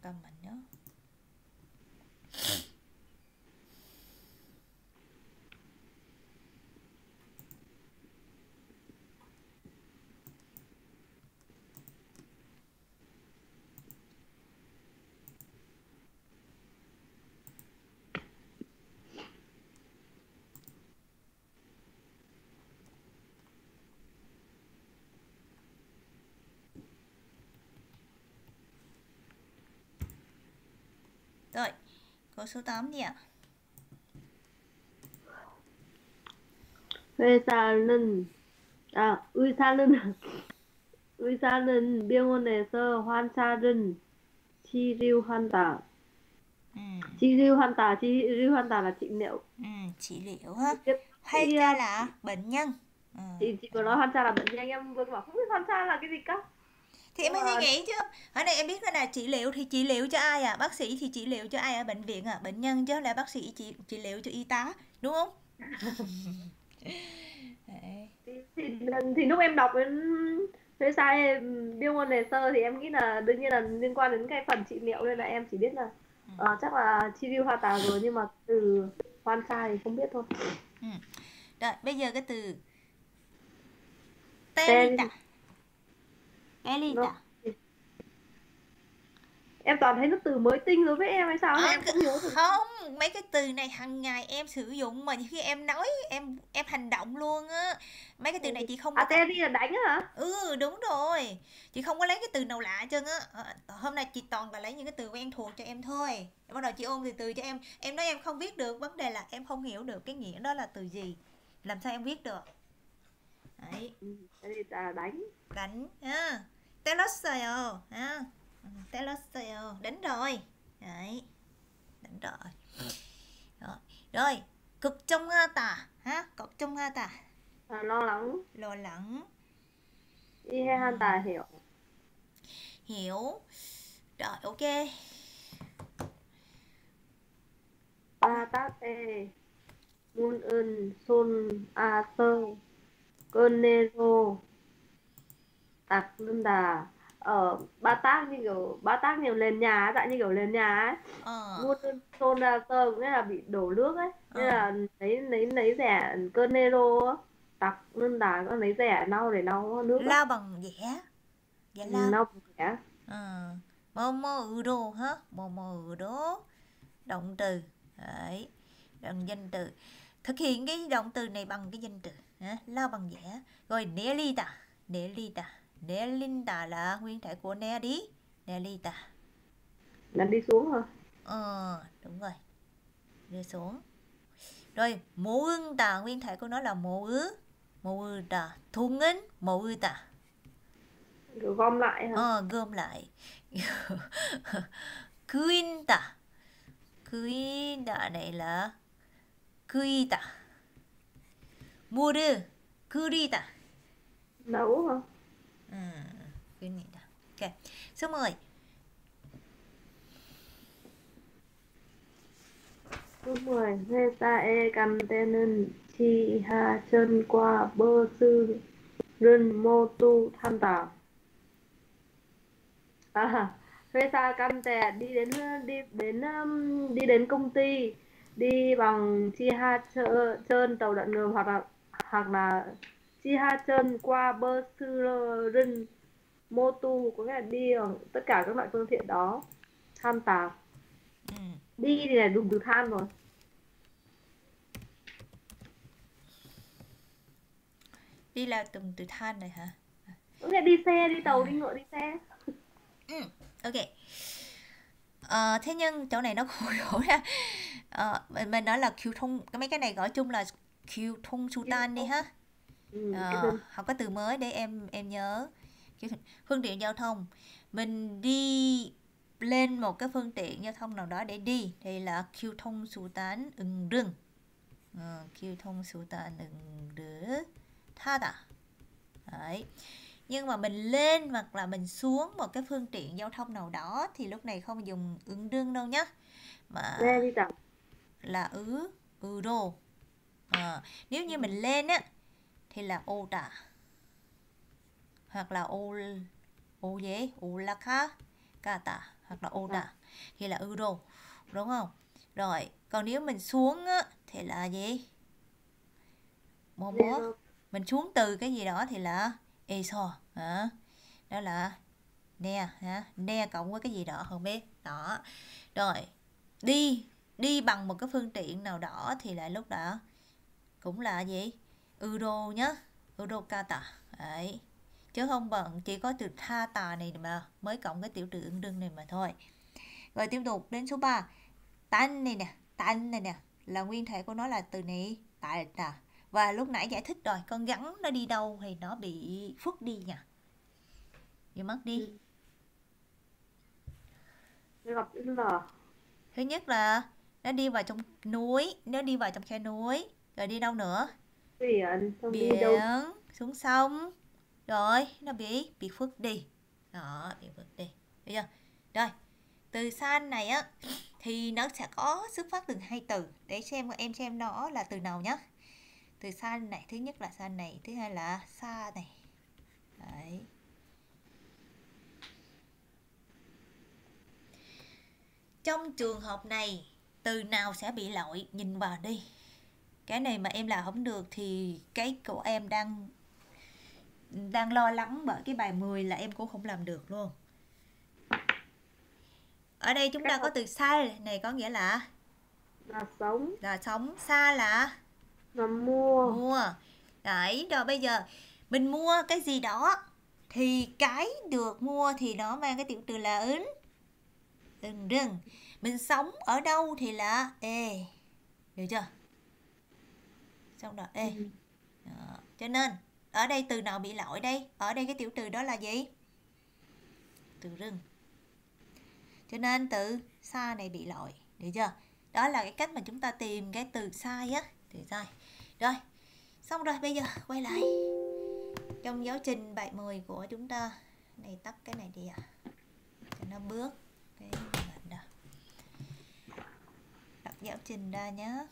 잠 Rồi, câu số 8 đi ạ. 회사는 아 의사는 의사는 병원에서 환자를 치료한다. Ừ, 치료한다. 치료한다 là trị liệu. ừ, trị liệu ha. Tiếp Hay theo ra là bệnh nhân. Ừ. thì chị vừa nói 환자 là bệnh nhân em vừa bảo không biết 환자 là cái gì cả. thì em mới suy nghĩ chứ ở đây em biết là trị liệu thì trị liệu cho ai à bác sĩ thì trị liệu cho ai ở à? bệnh viện à bệnh nhân chứ là bác sĩ trị trị liệu cho y tá đúng không thì, thì, thì lúc em đọc đến thế sai biêu môn đề sơ thì em nghĩ là đương nhiên là liên quan đến cái phần trị liệu nên là em chỉ biết là ừ. uh, chắc là chi tiêu hoa tà rồi nhưng mà từ quan sai thì không biết thôi ừ. rồi bây giờ cái từ tên, tên. Telita. Nó- Em toàn thấy nó từ mới tinh đối với em hay sao? À, em không nhớ được. không mấy cái từ này hàng ngày em sử dụng mà khi em nói em em hành động luôn á. Mấy cái từ này chị không có À đi là đánh hả? ừ đúng rồi. Chị không có lấy cái từ nào lạ hết trơn á. Ờ, hôm nay chị toàn là lấy những cái từ quen thuộc cho em thôi. Bắt đầu chị ôn từ từ cho em. Em nói em không viết được vấn đề là em không hiểu được cái nghĩa đó là từ gì. Làm sao em viết được? Đấy. Ừ, là đánh. đánh ha telos어요 ha Ừ, telos어요 đánh rồi đấy đánh rồi rồi rồi 걱정하다 ha 걱정하다 À, lo lắng. lo lắng 이해한다 hiểu. hiểu rồi ok Ba tác e. Muôn ơn 손 아서 꺼내로 tạc luôn là ở ờ, ba tác như kiểu ba tác nhiều lên nhà dạng như kiểu lên nhà ấy. Ờ. mua tôn ra cơm nghĩa là bị đổ nước ấy. Nghĩa ờ. là lấy lấy lấy rẻ cơn nero tặc nên là con lấy rẻ lau để lau nước lau bằng rẻ rẻ lau lau bằng rẻ mơ mơ ừ đồ hả? Mơ mơ ừ đồ. Động từ. Đấy. Động danh từ. Thực hiện cái động từ này bằng cái danh từ hả? Lau bằng rẻ rồi để ly ta để ly ta Nelinda là nguyên thể của ne đi. Nelita Nên đi xuống hả? Ờ, đúng rồi. Đi xuống. Rồi, mô ưng ta nguyên thể của nó là mô ư Mô ư ta thu ưng, mô ư ta Rồi gom lại hả? Ờ, gom lại. Quyên ta Quyên ta này là Quyên tà Mua đưa ta Nấu hả? Ừ, cái này đã. Ok. Số 10. Số 10. Hê ta e cầm tên nên ha chân qua bơ sư rừng tham tảo. À, Hê đi đến đi đến um, đi đến công ty đi bằng chi ha chơn tàu lợn ngầm hoặc là hoặc là trơn qua bơ sư rinh mô tu có nghĩa là đi bằng tất cả các loại phương tiện đó tham tạp Ừ. đi thì là dùng từ than rồi Đi là từng từ than này hả? có nghĩa đi xe đi tàu đi ngựa đi xe Ừ. Ok. Ờ, thế nhưng chỗ này nó khổ khổ ra. Ờ, mình, mình nói là kiều thông cái mấy cái này gọi chung là kiều thông sultan đi ha. Ừ, Ờ, có từ mới để em em nhớ. Phương tiện giao thông. Mình đi lên một cái phương tiện giao thông nào đó để đi thì là kiều thông sultan ứng rừng. Ờ, kiều thông sultan ứng rứ thada. Đấy. Nhưng mà mình lên hoặc là mình xuống một cái phương tiện giao thông nào đó thì lúc này không dùng ứng đương đâu nhá. Mà là ứ, ứ đô. Ờ, nếu như mình lên á thì là ô tả hoặc là ô ô gì ô la kha ca tả hoặc là ô tả thì là ư đô đúng không? Rồi còn nếu mình xuống á thì là gì? Mô mốt Zero. mình xuống từ cái gì đó thì là eso hả? Đó là ne hả? Ne cộng với cái gì đó không biết. Đó. Rồi đi đi bằng một cái phương tiện nào đó thì lại lúc đó cũng là gì euro nhá. Euro kata đấy. Chứ không bằng chỉ có từ tha tà này mà mới cộng cái tiểu trừ ứng đương này mà thôi. Rồi tiếp tục đến số 3 tan này nè tan này nè. Là nguyên thể của nó là từ này tại nè và lúc nãy giải thích rồi con gắn nó đi đâu thì nó bị phút đi nha bị mất đi. Gặp thứ nhất là nó đi vào trong núi nó đi vào trong khe núi rồi đi đâu nữa biển, xong đi đâu? Xuống sông. Rồi nó bị? Bị phước đi. Đó, bị phước đi. Bây giờ rồi, từ san này á, thì nó sẽ có xuất phát từ hai từ. Để xem, em xem nó là từ nào nhá. Từ san này, thứ nhất là san này, thứ hai là xa này. Đấy. Trong trường hợp này, từ nào sẽ bị lỗi? Nhìn vào đi cái này mà em làm không được thì cái của em đang đang lo lắng bởi cái bài 10 là em cũng không làm được luôn ở đây chúng ta có từ sai này có nghĩa là là sống. Là sống. Xa là là mua. Mua. Đấy rồi bây giờ mình mua cái gì đó thì cái được mua thì nó mang cái tiểu từ là ứng. Ứng rừng. Mình sống ở đâu thì là ê được chưa xong rồi ê Ừ. Đó. cho nên ở đây từ nào bị lỗi đây? Ở đây cái tiểu từ đó là gì? Từ rừng. Cho nên từ xa này bị lỗi được chưa? Đó là cái cách mà chúng ta tìm cái từ sai á. Từ sai rồi xong rồi bây giờ quay lại. Trong giáo trình bài 10 của chúng ta này tắt cái này đi à cho nó bước cái đặt giáo trình ra nhé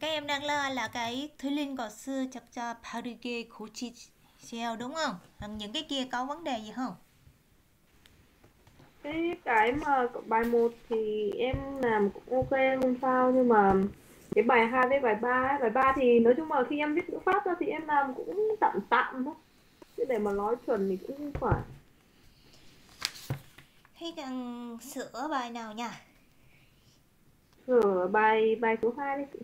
các em đang lo là cái 틀린 것을 각자 바르게 고치세요 đúng không? Hoặc những cái kia có vấn đề gì không? cái cái mà bài 1 thì em làm cũng ok không sao nhưng mà cái bài 2 với bài 3 ấy, bài 3 thì nói chung là khi em viết ngữ pháp ra thì em làm cũng tạm tạm thôi chứ để mà nói chuẩn thì cũng không phải Thế cần sửa bài nào nha? sửa bài bài số 2 đi chị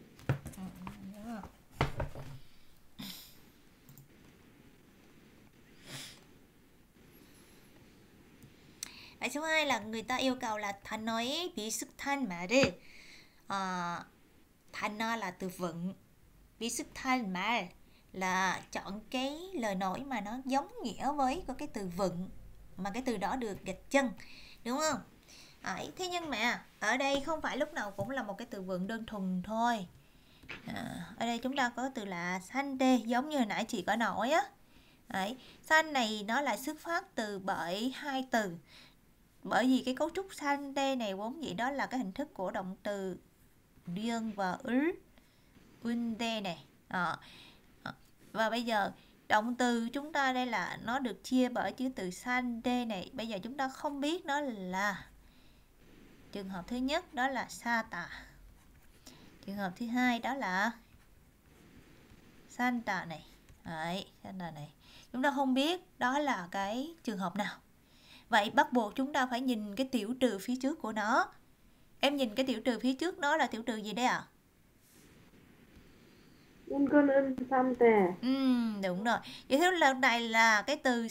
Bài số 2 là người ta yêu cầu là 단어의 비슷한 말을 ờ, 단어 là từ vựng 비슷한 말 là chọn cái lời nói mà nó giống nghĩa với có cái từ vựng mà cái từ đó được gạch chân đúng không Đấy, thế nhưng mà ở đây không phải lúc nào cũng là một cái từ vựng đơn thuần thôi à, ở đây chúng ta có từ là sante giống như hồi nãy chị có nói á Đấy, san này nó lại xuất phát từ bởi hai từ bởi vì cái cấu trúc sante này vốn dĩ đó là cái hình thức của động từ riêng và ứ unde này à. Và bây giờ động từ chúng ta đây là nó được chia bởi chữ từ sante này. Bây giờ chúng ta không biết nó là trường hợp thứ nhất đó là sata trường hợp thứ hai đó là santa này. Đấy, santa này. Chúng ta không biết đó là cái trường hợp nào vậy bắt buộc chúng ta phải nhìn cái tiểu trừ phía trước của nó em nhìn cái tiểu trừ phía trước nó là tiểu trừ gì đấy ạ à? Ừm, đúng rồi. Vậy thì lần này là cái từ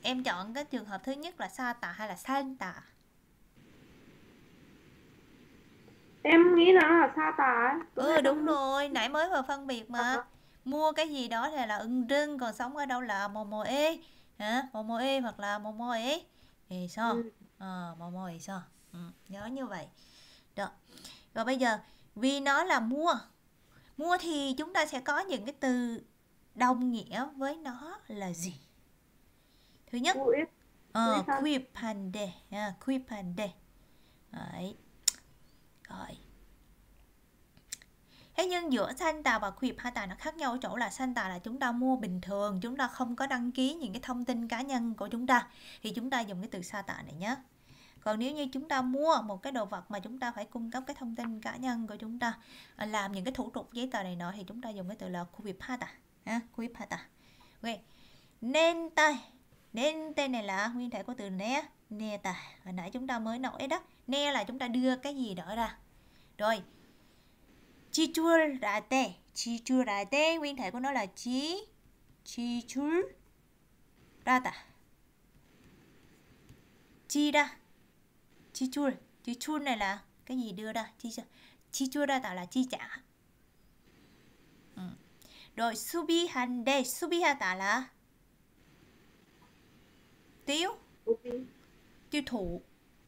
em chọn cái trường hợp thứ nhất là sa tà hay là san tà? em nghĩ là nó là sa tà Ừ đúng rồi, nãy mới vừa phân biệt mà. Mua cái gì đó thì là ưng rưng, còn sống ở đâu là mò mò ê hả? E hoặc là momoe e sao ờ momoe e so. Ừ, nhớ như vậy. Đó. Và bây giờ vì nó là mua mua thì chúng ta sẽ có những cái từ đồng nghĩa với nó là gì? Thứ nhất quipande à, quipande đấy. Rồi thế nhưng giữa Santa và khuyệp hai tà nó khác nhau ở chỗ là Santa là chúng ta mua bình thường, chúng ta không có đăng ký những cái thông tin cá nhân của chúng ta. Thì chúng ta dùng cái từ Santa này nhé còn nếu như chúng ta mua một cái đồ vật mà chúng ta phải cung cấp cái thông tin cá nhân của chúng ta à, làm những cái thủ tục giấy tờ này nọ, thì chúng ta dùng cái từ là kuipata ha kuipata ok. Nên tay nên tên này là nguyên thể của từ né. Nè tài. Hồi nãy chúng ta mới nói đó. Ne là chúng ta đưa cái gì đó ra. Rồi chi chul ra tê chi chul ra tê nguyên thể của nó là chi chi chul ra ta chi ra. Chi chul. Chi chul này là cái gì đưa ra? Chi chul. Chi chul ra tạo là chi trả. Ừ. rồi subi han đề subi ha tạo là tiêu. Tiêu thụ.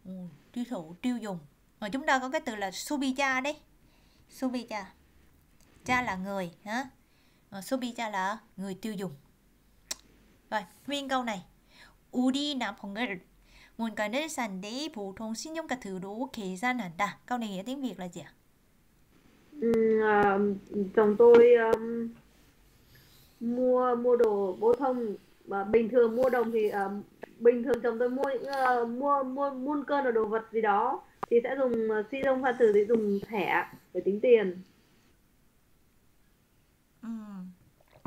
Ừ, tiêu thụ tiêu dùng. Mà chúng ta có cái từ là subi cha đấy. subicha cha là người hả Ờ, subicha là người tiêu dùng rồi nguyên câu này 우리 남편을 물건을 산데 보통 신용카드로 계산한다 câu này nghĩa tiếng việt là gì ạ Ừ, à, chồng tôi um, mua mua đồ bổ thông mà bình thường mua đồng thì à, bình thường chồng tôi mua những à, mua mua muôn cân là đồ vật gì đó thì sẽ dùng uh, si đông pha tử thì dùng thẻ để tính tiền. Ừ,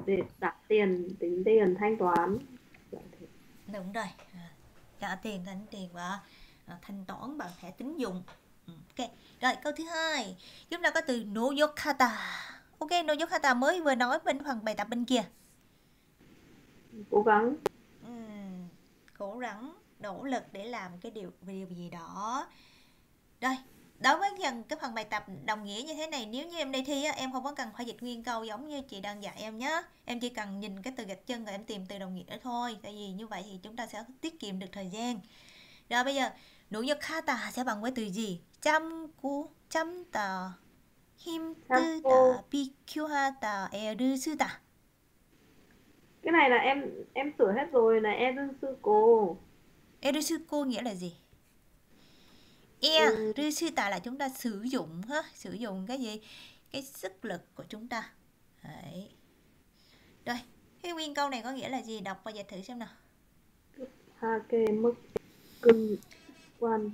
để đặt tiền tính tiền thanh toán. Đúng rồi. À, trả tiền thanh tiền và à, thanh toán bằng thẻ tín dụng. Ừ, ok. Rồi câu thứ hai. Chúng ta có từ noyokata. Ok noyokata mới vừa nói bên phần bài tập bên kia. Cố gắng. Ừm, cố gắng nỗ lực để làm cái điều điều gì đó. Rồi đối với dần cái phần bài tập đồng nghĩa như thế này nếu như em đi thi á, em không có cần phải dịch nguyên câu giống như chị đang dạy em nhé em chỉ cần nhìn cái từ gạch chân rồi em tìm từ đồng nghĩa đó thôi tại vì như vậy thì chúng ta sẽ tiết kiệm được thời gian. Rồi bây giờ nội nhật kata sẽ bằng với từ gì? Chăm cu chăm tờ him tư tờ bikuha tờ eru sư tờ cái này là em em sửa hết rồi là eru sư cô. Eru sư cô nghĩa là gì? E, Ừ. Rusuta là chúng ta sử dụng ha, sử dụng cái gì? cái sức lực của chúng ta. Đấy. rồi cái nguyên câu này có nghĩa là gì? Đọc và giải thử xem nào. Hake mức cưng quan.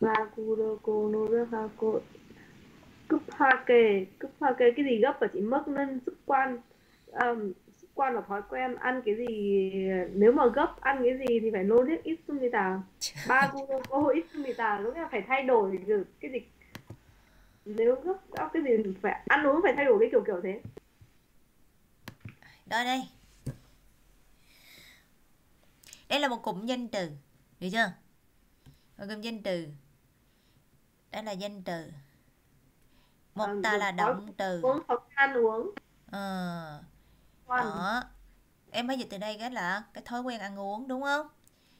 Baguroko Norahako cúp hake cúp hake cái gì gấp và chỉ mất nên sức quan. Um, quan là thói quen ăn cái gì nếu mà gấp ăn cái gì thì phải nô riết ít sumita Baguroko ít sumita lúc là phải thay đổi được cái gì. Nếu gấp cái gì phải ăn uống phải thay đổi cái kiểu kiểu thế. Đó đây. Đây là một cụm danh từ được chưa? Một cụm danh từ. Đây là danh từ. Một Ờ, ta là động từ. Uống hoặc ăn uống. Ờ đó. Em thấy dịch từ đây cái là cái thói quen ăn uống đúng không?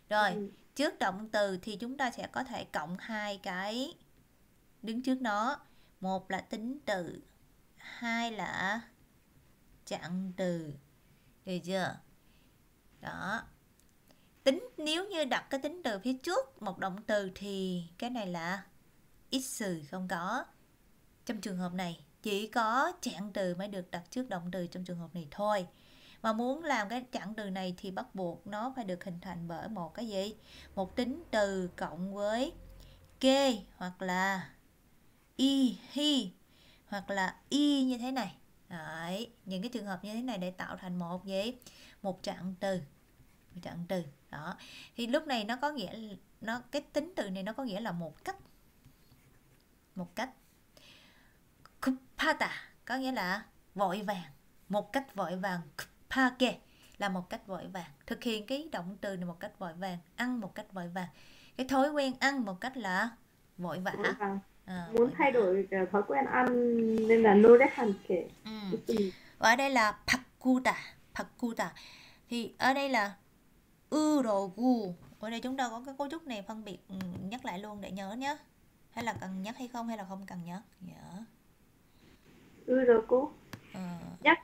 Rồi Ừ. trước động từ thì chúng ta sẽ có thể cộng hai cái đứng trước nó một là tính từ hai là chặn từ. Được chưa? Đó. Tính nếu như đặt cái tính từ phía trước một động từ thì cái này là ít sự không có. Trong trường hợp này chỉ có chặn từ mới được đặt trước động từ trong trường hợp này thôi. Mà muốn làm cái chặn từ này thì bắt buộc nó phải được hình thành bởi một cái gì? Một tính từ cộng với kê hoặc là y hi hoặc là y như thế này. Đấy, những cái trường hợp như thế này để tạo thành một gì? Một trạng từ. Một trạng từ đó. Thì lúc này nó có nghĩa nó cái tính từ này nó có nghĩa là một cách. Một cách kupata có nghĩa là vội vàng. Một cách vội vàng kupake là một cách vội vàng. Thực hiện cái động từ này một cách vội vàng ăn một cách vội vàng. Cái thói quen ăn một cách là vội vã. À, muốn thay đổi cái thói quen ăn nên là kể. Ừ. Và ở đây là pakuta pakuta. Thì ở đây là urogu. Ở đây chúng ta có cái cấu trúc này phân biệt ừ, nhắc lại luôn để nhớ nhé hay là cần nhắc hay không hay là không cần nhớ? Nhớ ừ rồi cô. Ờ, nhắc.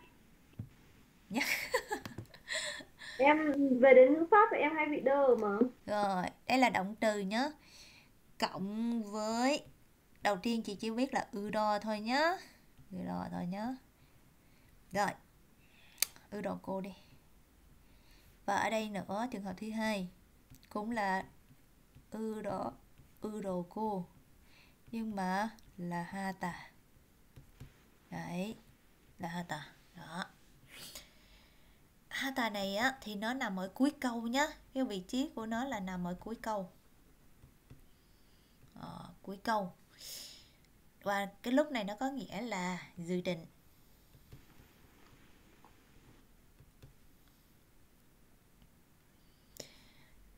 Nhắc. Em về đến ngữ pháp thì em hay bị đơ mà. Rồi đây là động từ nhé cộng với đầu tiên chị chỉ biết là ư đo thôi nhé ư đo thôi nhé rồi ư đo cô đi. Và ở đây nữa trường hợp thứ hai cũng là ư đo ư đồ cô. Nhưng mà là ha tà đấy là hata. Đó. Hata này á thì nó nằm ở cuối câu nhá. Cái vị trí của nó là nằm ở cuối câu. Ờ, cuối câu. Và cái lúc này nó có nghĩa là dự định.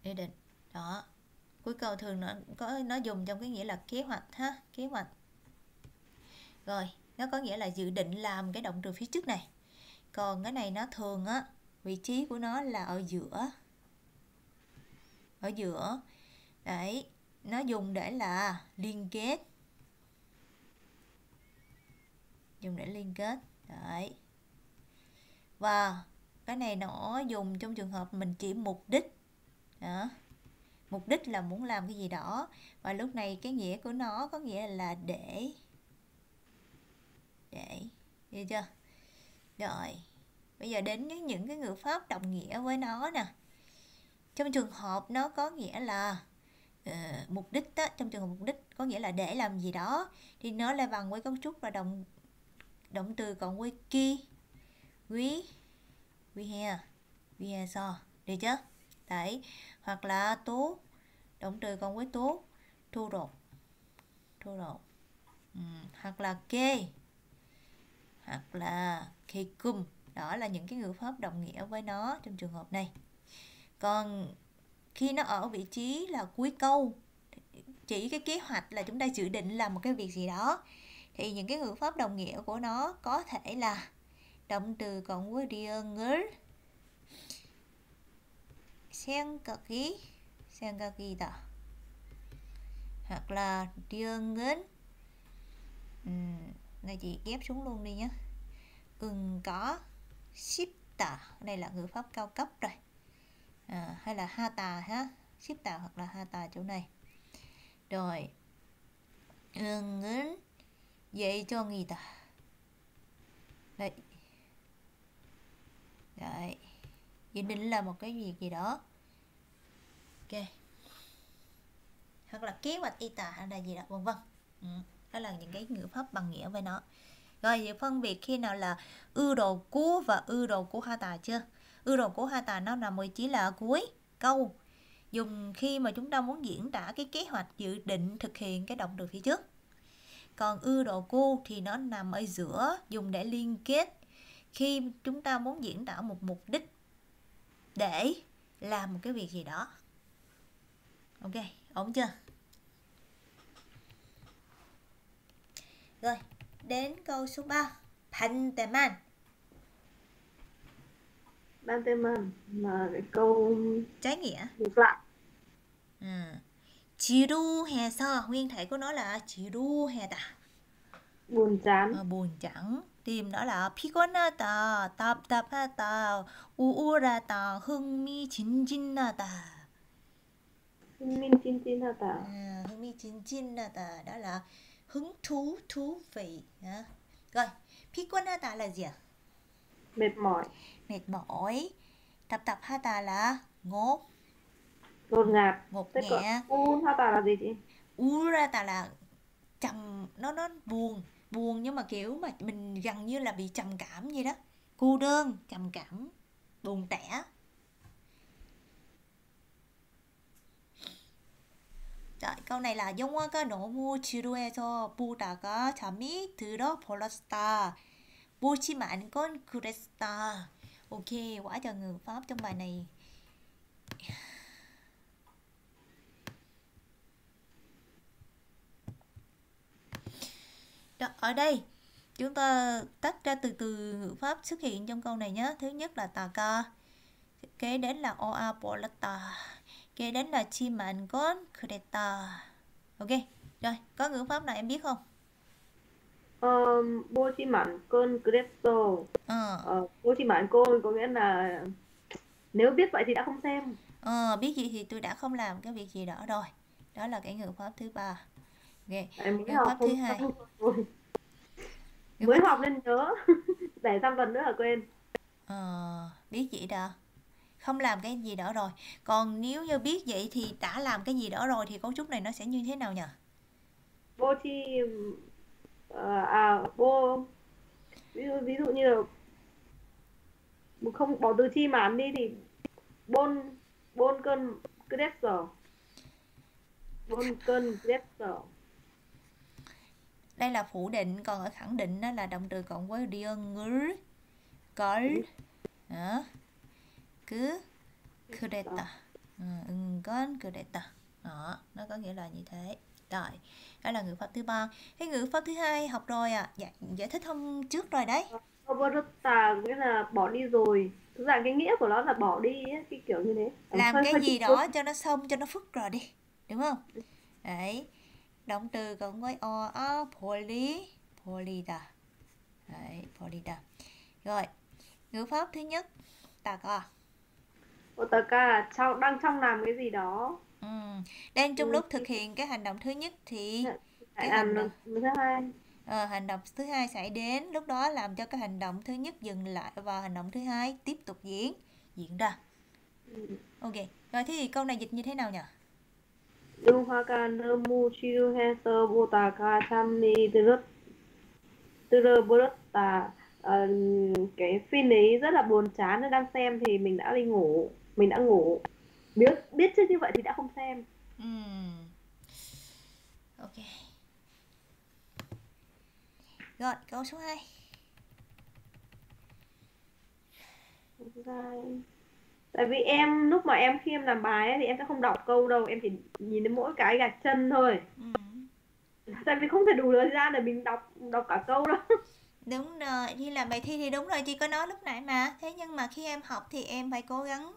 Dự định. Đó. Cuối câu thường nó có nó dùng trong cái nghĩa là kế hoạch ha kế hoạch. Rồi nó có nghĩa là dự định làm cái động từ phía trước này. Còn cái này nó thường á, vị trí của nó là ở giữa. Ở giữa. Đấy, nó dùng để là liên kết. Dùng để liên kết. Đấy. Và cái này nó dùng trong trường hợp mình chỉ mục đích. Đó. Mục đích là muốn làm cái gì đó. Và lúc này cái nghĩa của nó có nghĩa là để để hiểu chưa? Rồi bây giờ đến với những cái ngữ pháp đồng nghĩa với nó nè. Trong trường hợp nó có nghĩa là uh, mục đích đó, trong trường hợp mục đích có nghĩa là để làm gì đó thì nó lại bằng với cấu trúc là động động từ cộng với ki we we here we here so được chưa? Đấy hoặc là tố động từ cộng với tố thu đột thu đột ừ. hoặc là kê hoặc là kê cum đó là những cái ngữ pháp đồng nghĩa với nó trong trường hợp này còn khi nó ở vị trí là cuối câu chỉ cái kế hoạch là chúng ta dự định làm một cái việc gì đó thì những cái ngữ pháp đồng nghĩa của nó có thể là động từ cộng với riêng 생각이 생각이다 hoặc là riêng 음, này chị ghép xuống luôn đi nhé ừng có. Ship shipta đây là ngữ pháp cao cấp rồi. À, hay là ha tà ha? Ship shipta hoặc là ha tà chỗ này. Rồi. Ừng ứng dạy cho người ta. Đấy. Đấy. Dự định là một cái việc gì đó. Ok. Hoặc là kế hoạch y tá hay là gì đó vân vân. Ừ. đó là những cái ngữ pháp bằng nghĩa với nó. Rồi, vậy phân biệt khi nào là ư đồ cú và ư đồ của ha tà chưa? Ư đồ của ha tà nó nằm ở chỉ là ở cuối câu. Dùng khi mà chúng ta muốn diễn tả cái kế hoạch dự định thực hiện cái động từ phía trước còn ư độ cu thì nó nằm ở giữa dùng để liên kết khi chúng ta muốn diễn tả một mục đích để làm một cái việc gì đó ok ổn chưa rồi đến câu số 3 반대만 반대만 là cái câu trái nghĩa ngược lại ừ. 지루해서 nguyên thể của nó là 지루하다 buồn chán 어, buồn chán tìm đó là 피곤하다 답답하다 우울하다 흥미진진하다 흥미진진하다 à, 흥미진진하다 đó là hứng thú thú vị hả? rồi 피곤하다 là gì ạ mệt mỏi mệt mỏi 답답하다 là ngột ngột ngạt ngột thế ngạt còn unhata là gì chị urata là trầm nó nó buồn buồn nhưng mà kiểu mà mình gần như là bị trầm cảm vậy đó cô đơn trầm cảm buồn tẻ 자, câu này là 영화가 너무 지루해서 보다가 잠이 들어 버렸다. 보지만 건 그랬다. Ok, quả cho ngữ pháp trong bài này Đó, ở đây chúng ta tách ra từ từ ngữ pháp xuất hiện trong câu này nhé. Thứ nhất là tà ca, kế đến là oa polata, kế đến là chim ảnh con creta. Ok, rồi có ngữ pháp nào em biết không? um, 보지만 con 그랬어 Ờ, ờ, 보지만 con có nghĩa là nếu biết vậy thì đã không xem ờ, biết gì thì tôi đã không làm cái việc gì đó rồi. Đó là cái ngữ pháp thứ ba. Ok, em mới ngữ học pháp thứ không hai. không- Ngữ mới pháp học nên nhớ để sang tuần nữa là quên Ờ, biết vậy đó không làm cái gì đó rồi. Còn nếu như biết vậy thì đã làm cái gì đó rồi thì cấu trúc này nó sẽ như thế nào nhỉ vô chi à vô ví dụ, ví dụ như là không bỏ từ chi màn đi thì bôn bôn cơn pretzel bôn cơn pretzel đây là phủ định còn ở khẳng định đó là động từ cộng với điên ngữ cỡ ừ. đó cứ 그랬다 ừ, 은건 그랬다 đó nó có nghĩa là như thế rồi đó là ngữ pháp thứ ba cái ngữ pháp thứ hai học rồi à dạ, giải thích hôm trước rồi đấy 버렸다 nghĩa là bỏ đi rồi thực ra cái nghĩa của nó là bỏ đi ấy, cái kiểu như thế làm Hơi- cái hơi gì chút đó cho nó xong cho nó phức rồi đi đúng không đấy động từ cộng với o a poly polyda đấy polyda rồi ngữ pháp thứ nhất ta co Otaka trong đang trong làm cái gì đó. Ừ. Đang trong ừ. lúc thực hiện cái hành động thứ nhất thì dạ. cái dạ, hành động thứ hai ờ, hành động thứ hai xảy đến lúc đó làm cho cái hành động thứ nhất dừng lại và hành động thứ hai tiếp tục diễn diễn ra ừ. ok rồi thế thì câu này dịch như thế nào nhỉ Ruhaka namu chiru hesa botaka chamni tirut tiruburutta ờ, cái phim ấy rất là buồn chán đang xem thì mình đã đi ngủ mình đã ngủ biết biết chứ như vậy thì đã không xem Ừm. Ok. Rồi, câu số 2. tại vì em lúc mà em khi em làm bài ấy, thì em sẽ không đọc câu đâu em chỉ nhìn đến mỗi cái gạch chân thôi tại vì không thể đủ thời gian để mình đọc đọc cả câu đâu Đúng rồi, khi làm bài thi thì đúng rồi, chị có nói lúc nãy mà. Thế nhưng mà khi em học thì em phải cố gắng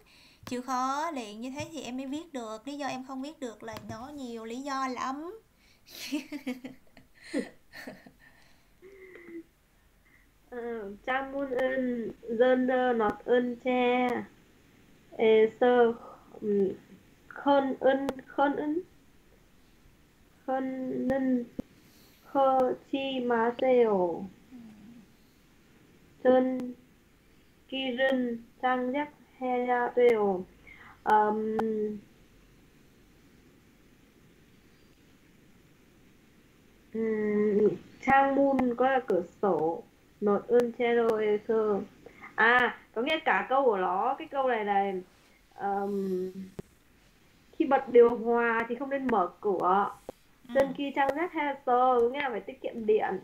chịu khó luyện như thế thì em mới viết được. Lý do em không viết được là nó nhiều lý do lắm. À, cha muốn ơn dân nọt ơn cha. Sơ ừ, khôn ơn khôn ơn. Khôn ơn khơ chi má sèo chân kỳ rừng trang giác hair oil um, um, trang moon có là cửa sổ not un shadow sơ, à có nghĩa cả câu của nó cái câu này là um, khi bật điều hòa thì không nên mở cửa. Ừ. Dân khi trang rác hair có nghĩa là phải tiết kiệm điện.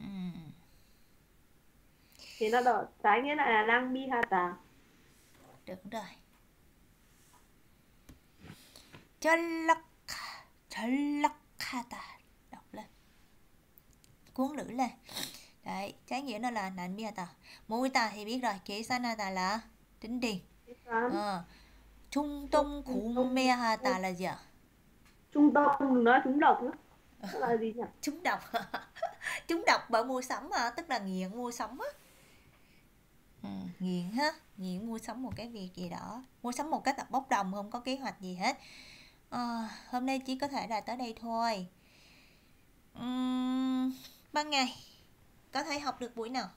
Ừ. Thì nó đó, trái nghĩa là lang mi hata tà được rồi 전락하 전락하다 đọc lên cuốn lưỡi lên đấy trái nghĩa nó là nạn bia tà mũi tà thì biết rồi kế sana tà là tính điền ờ. trung tâm khủng mê ha tà là gì ạ trung tâm đừng nói trúng độc nữa là gì nhỉ trúng độc trúng độc bởi mua sắm mà tức là nghiện mua sắm á ừ, nghiện ha. Nghiện mua sắm một cái việc gì đó. Mua sắm một cái tập bốc đồng không có kế hoạch gì hết. À, hôm nay chỉ có thể là tới đây thôi. Uhm, ban ngày có thể học được buổi nào?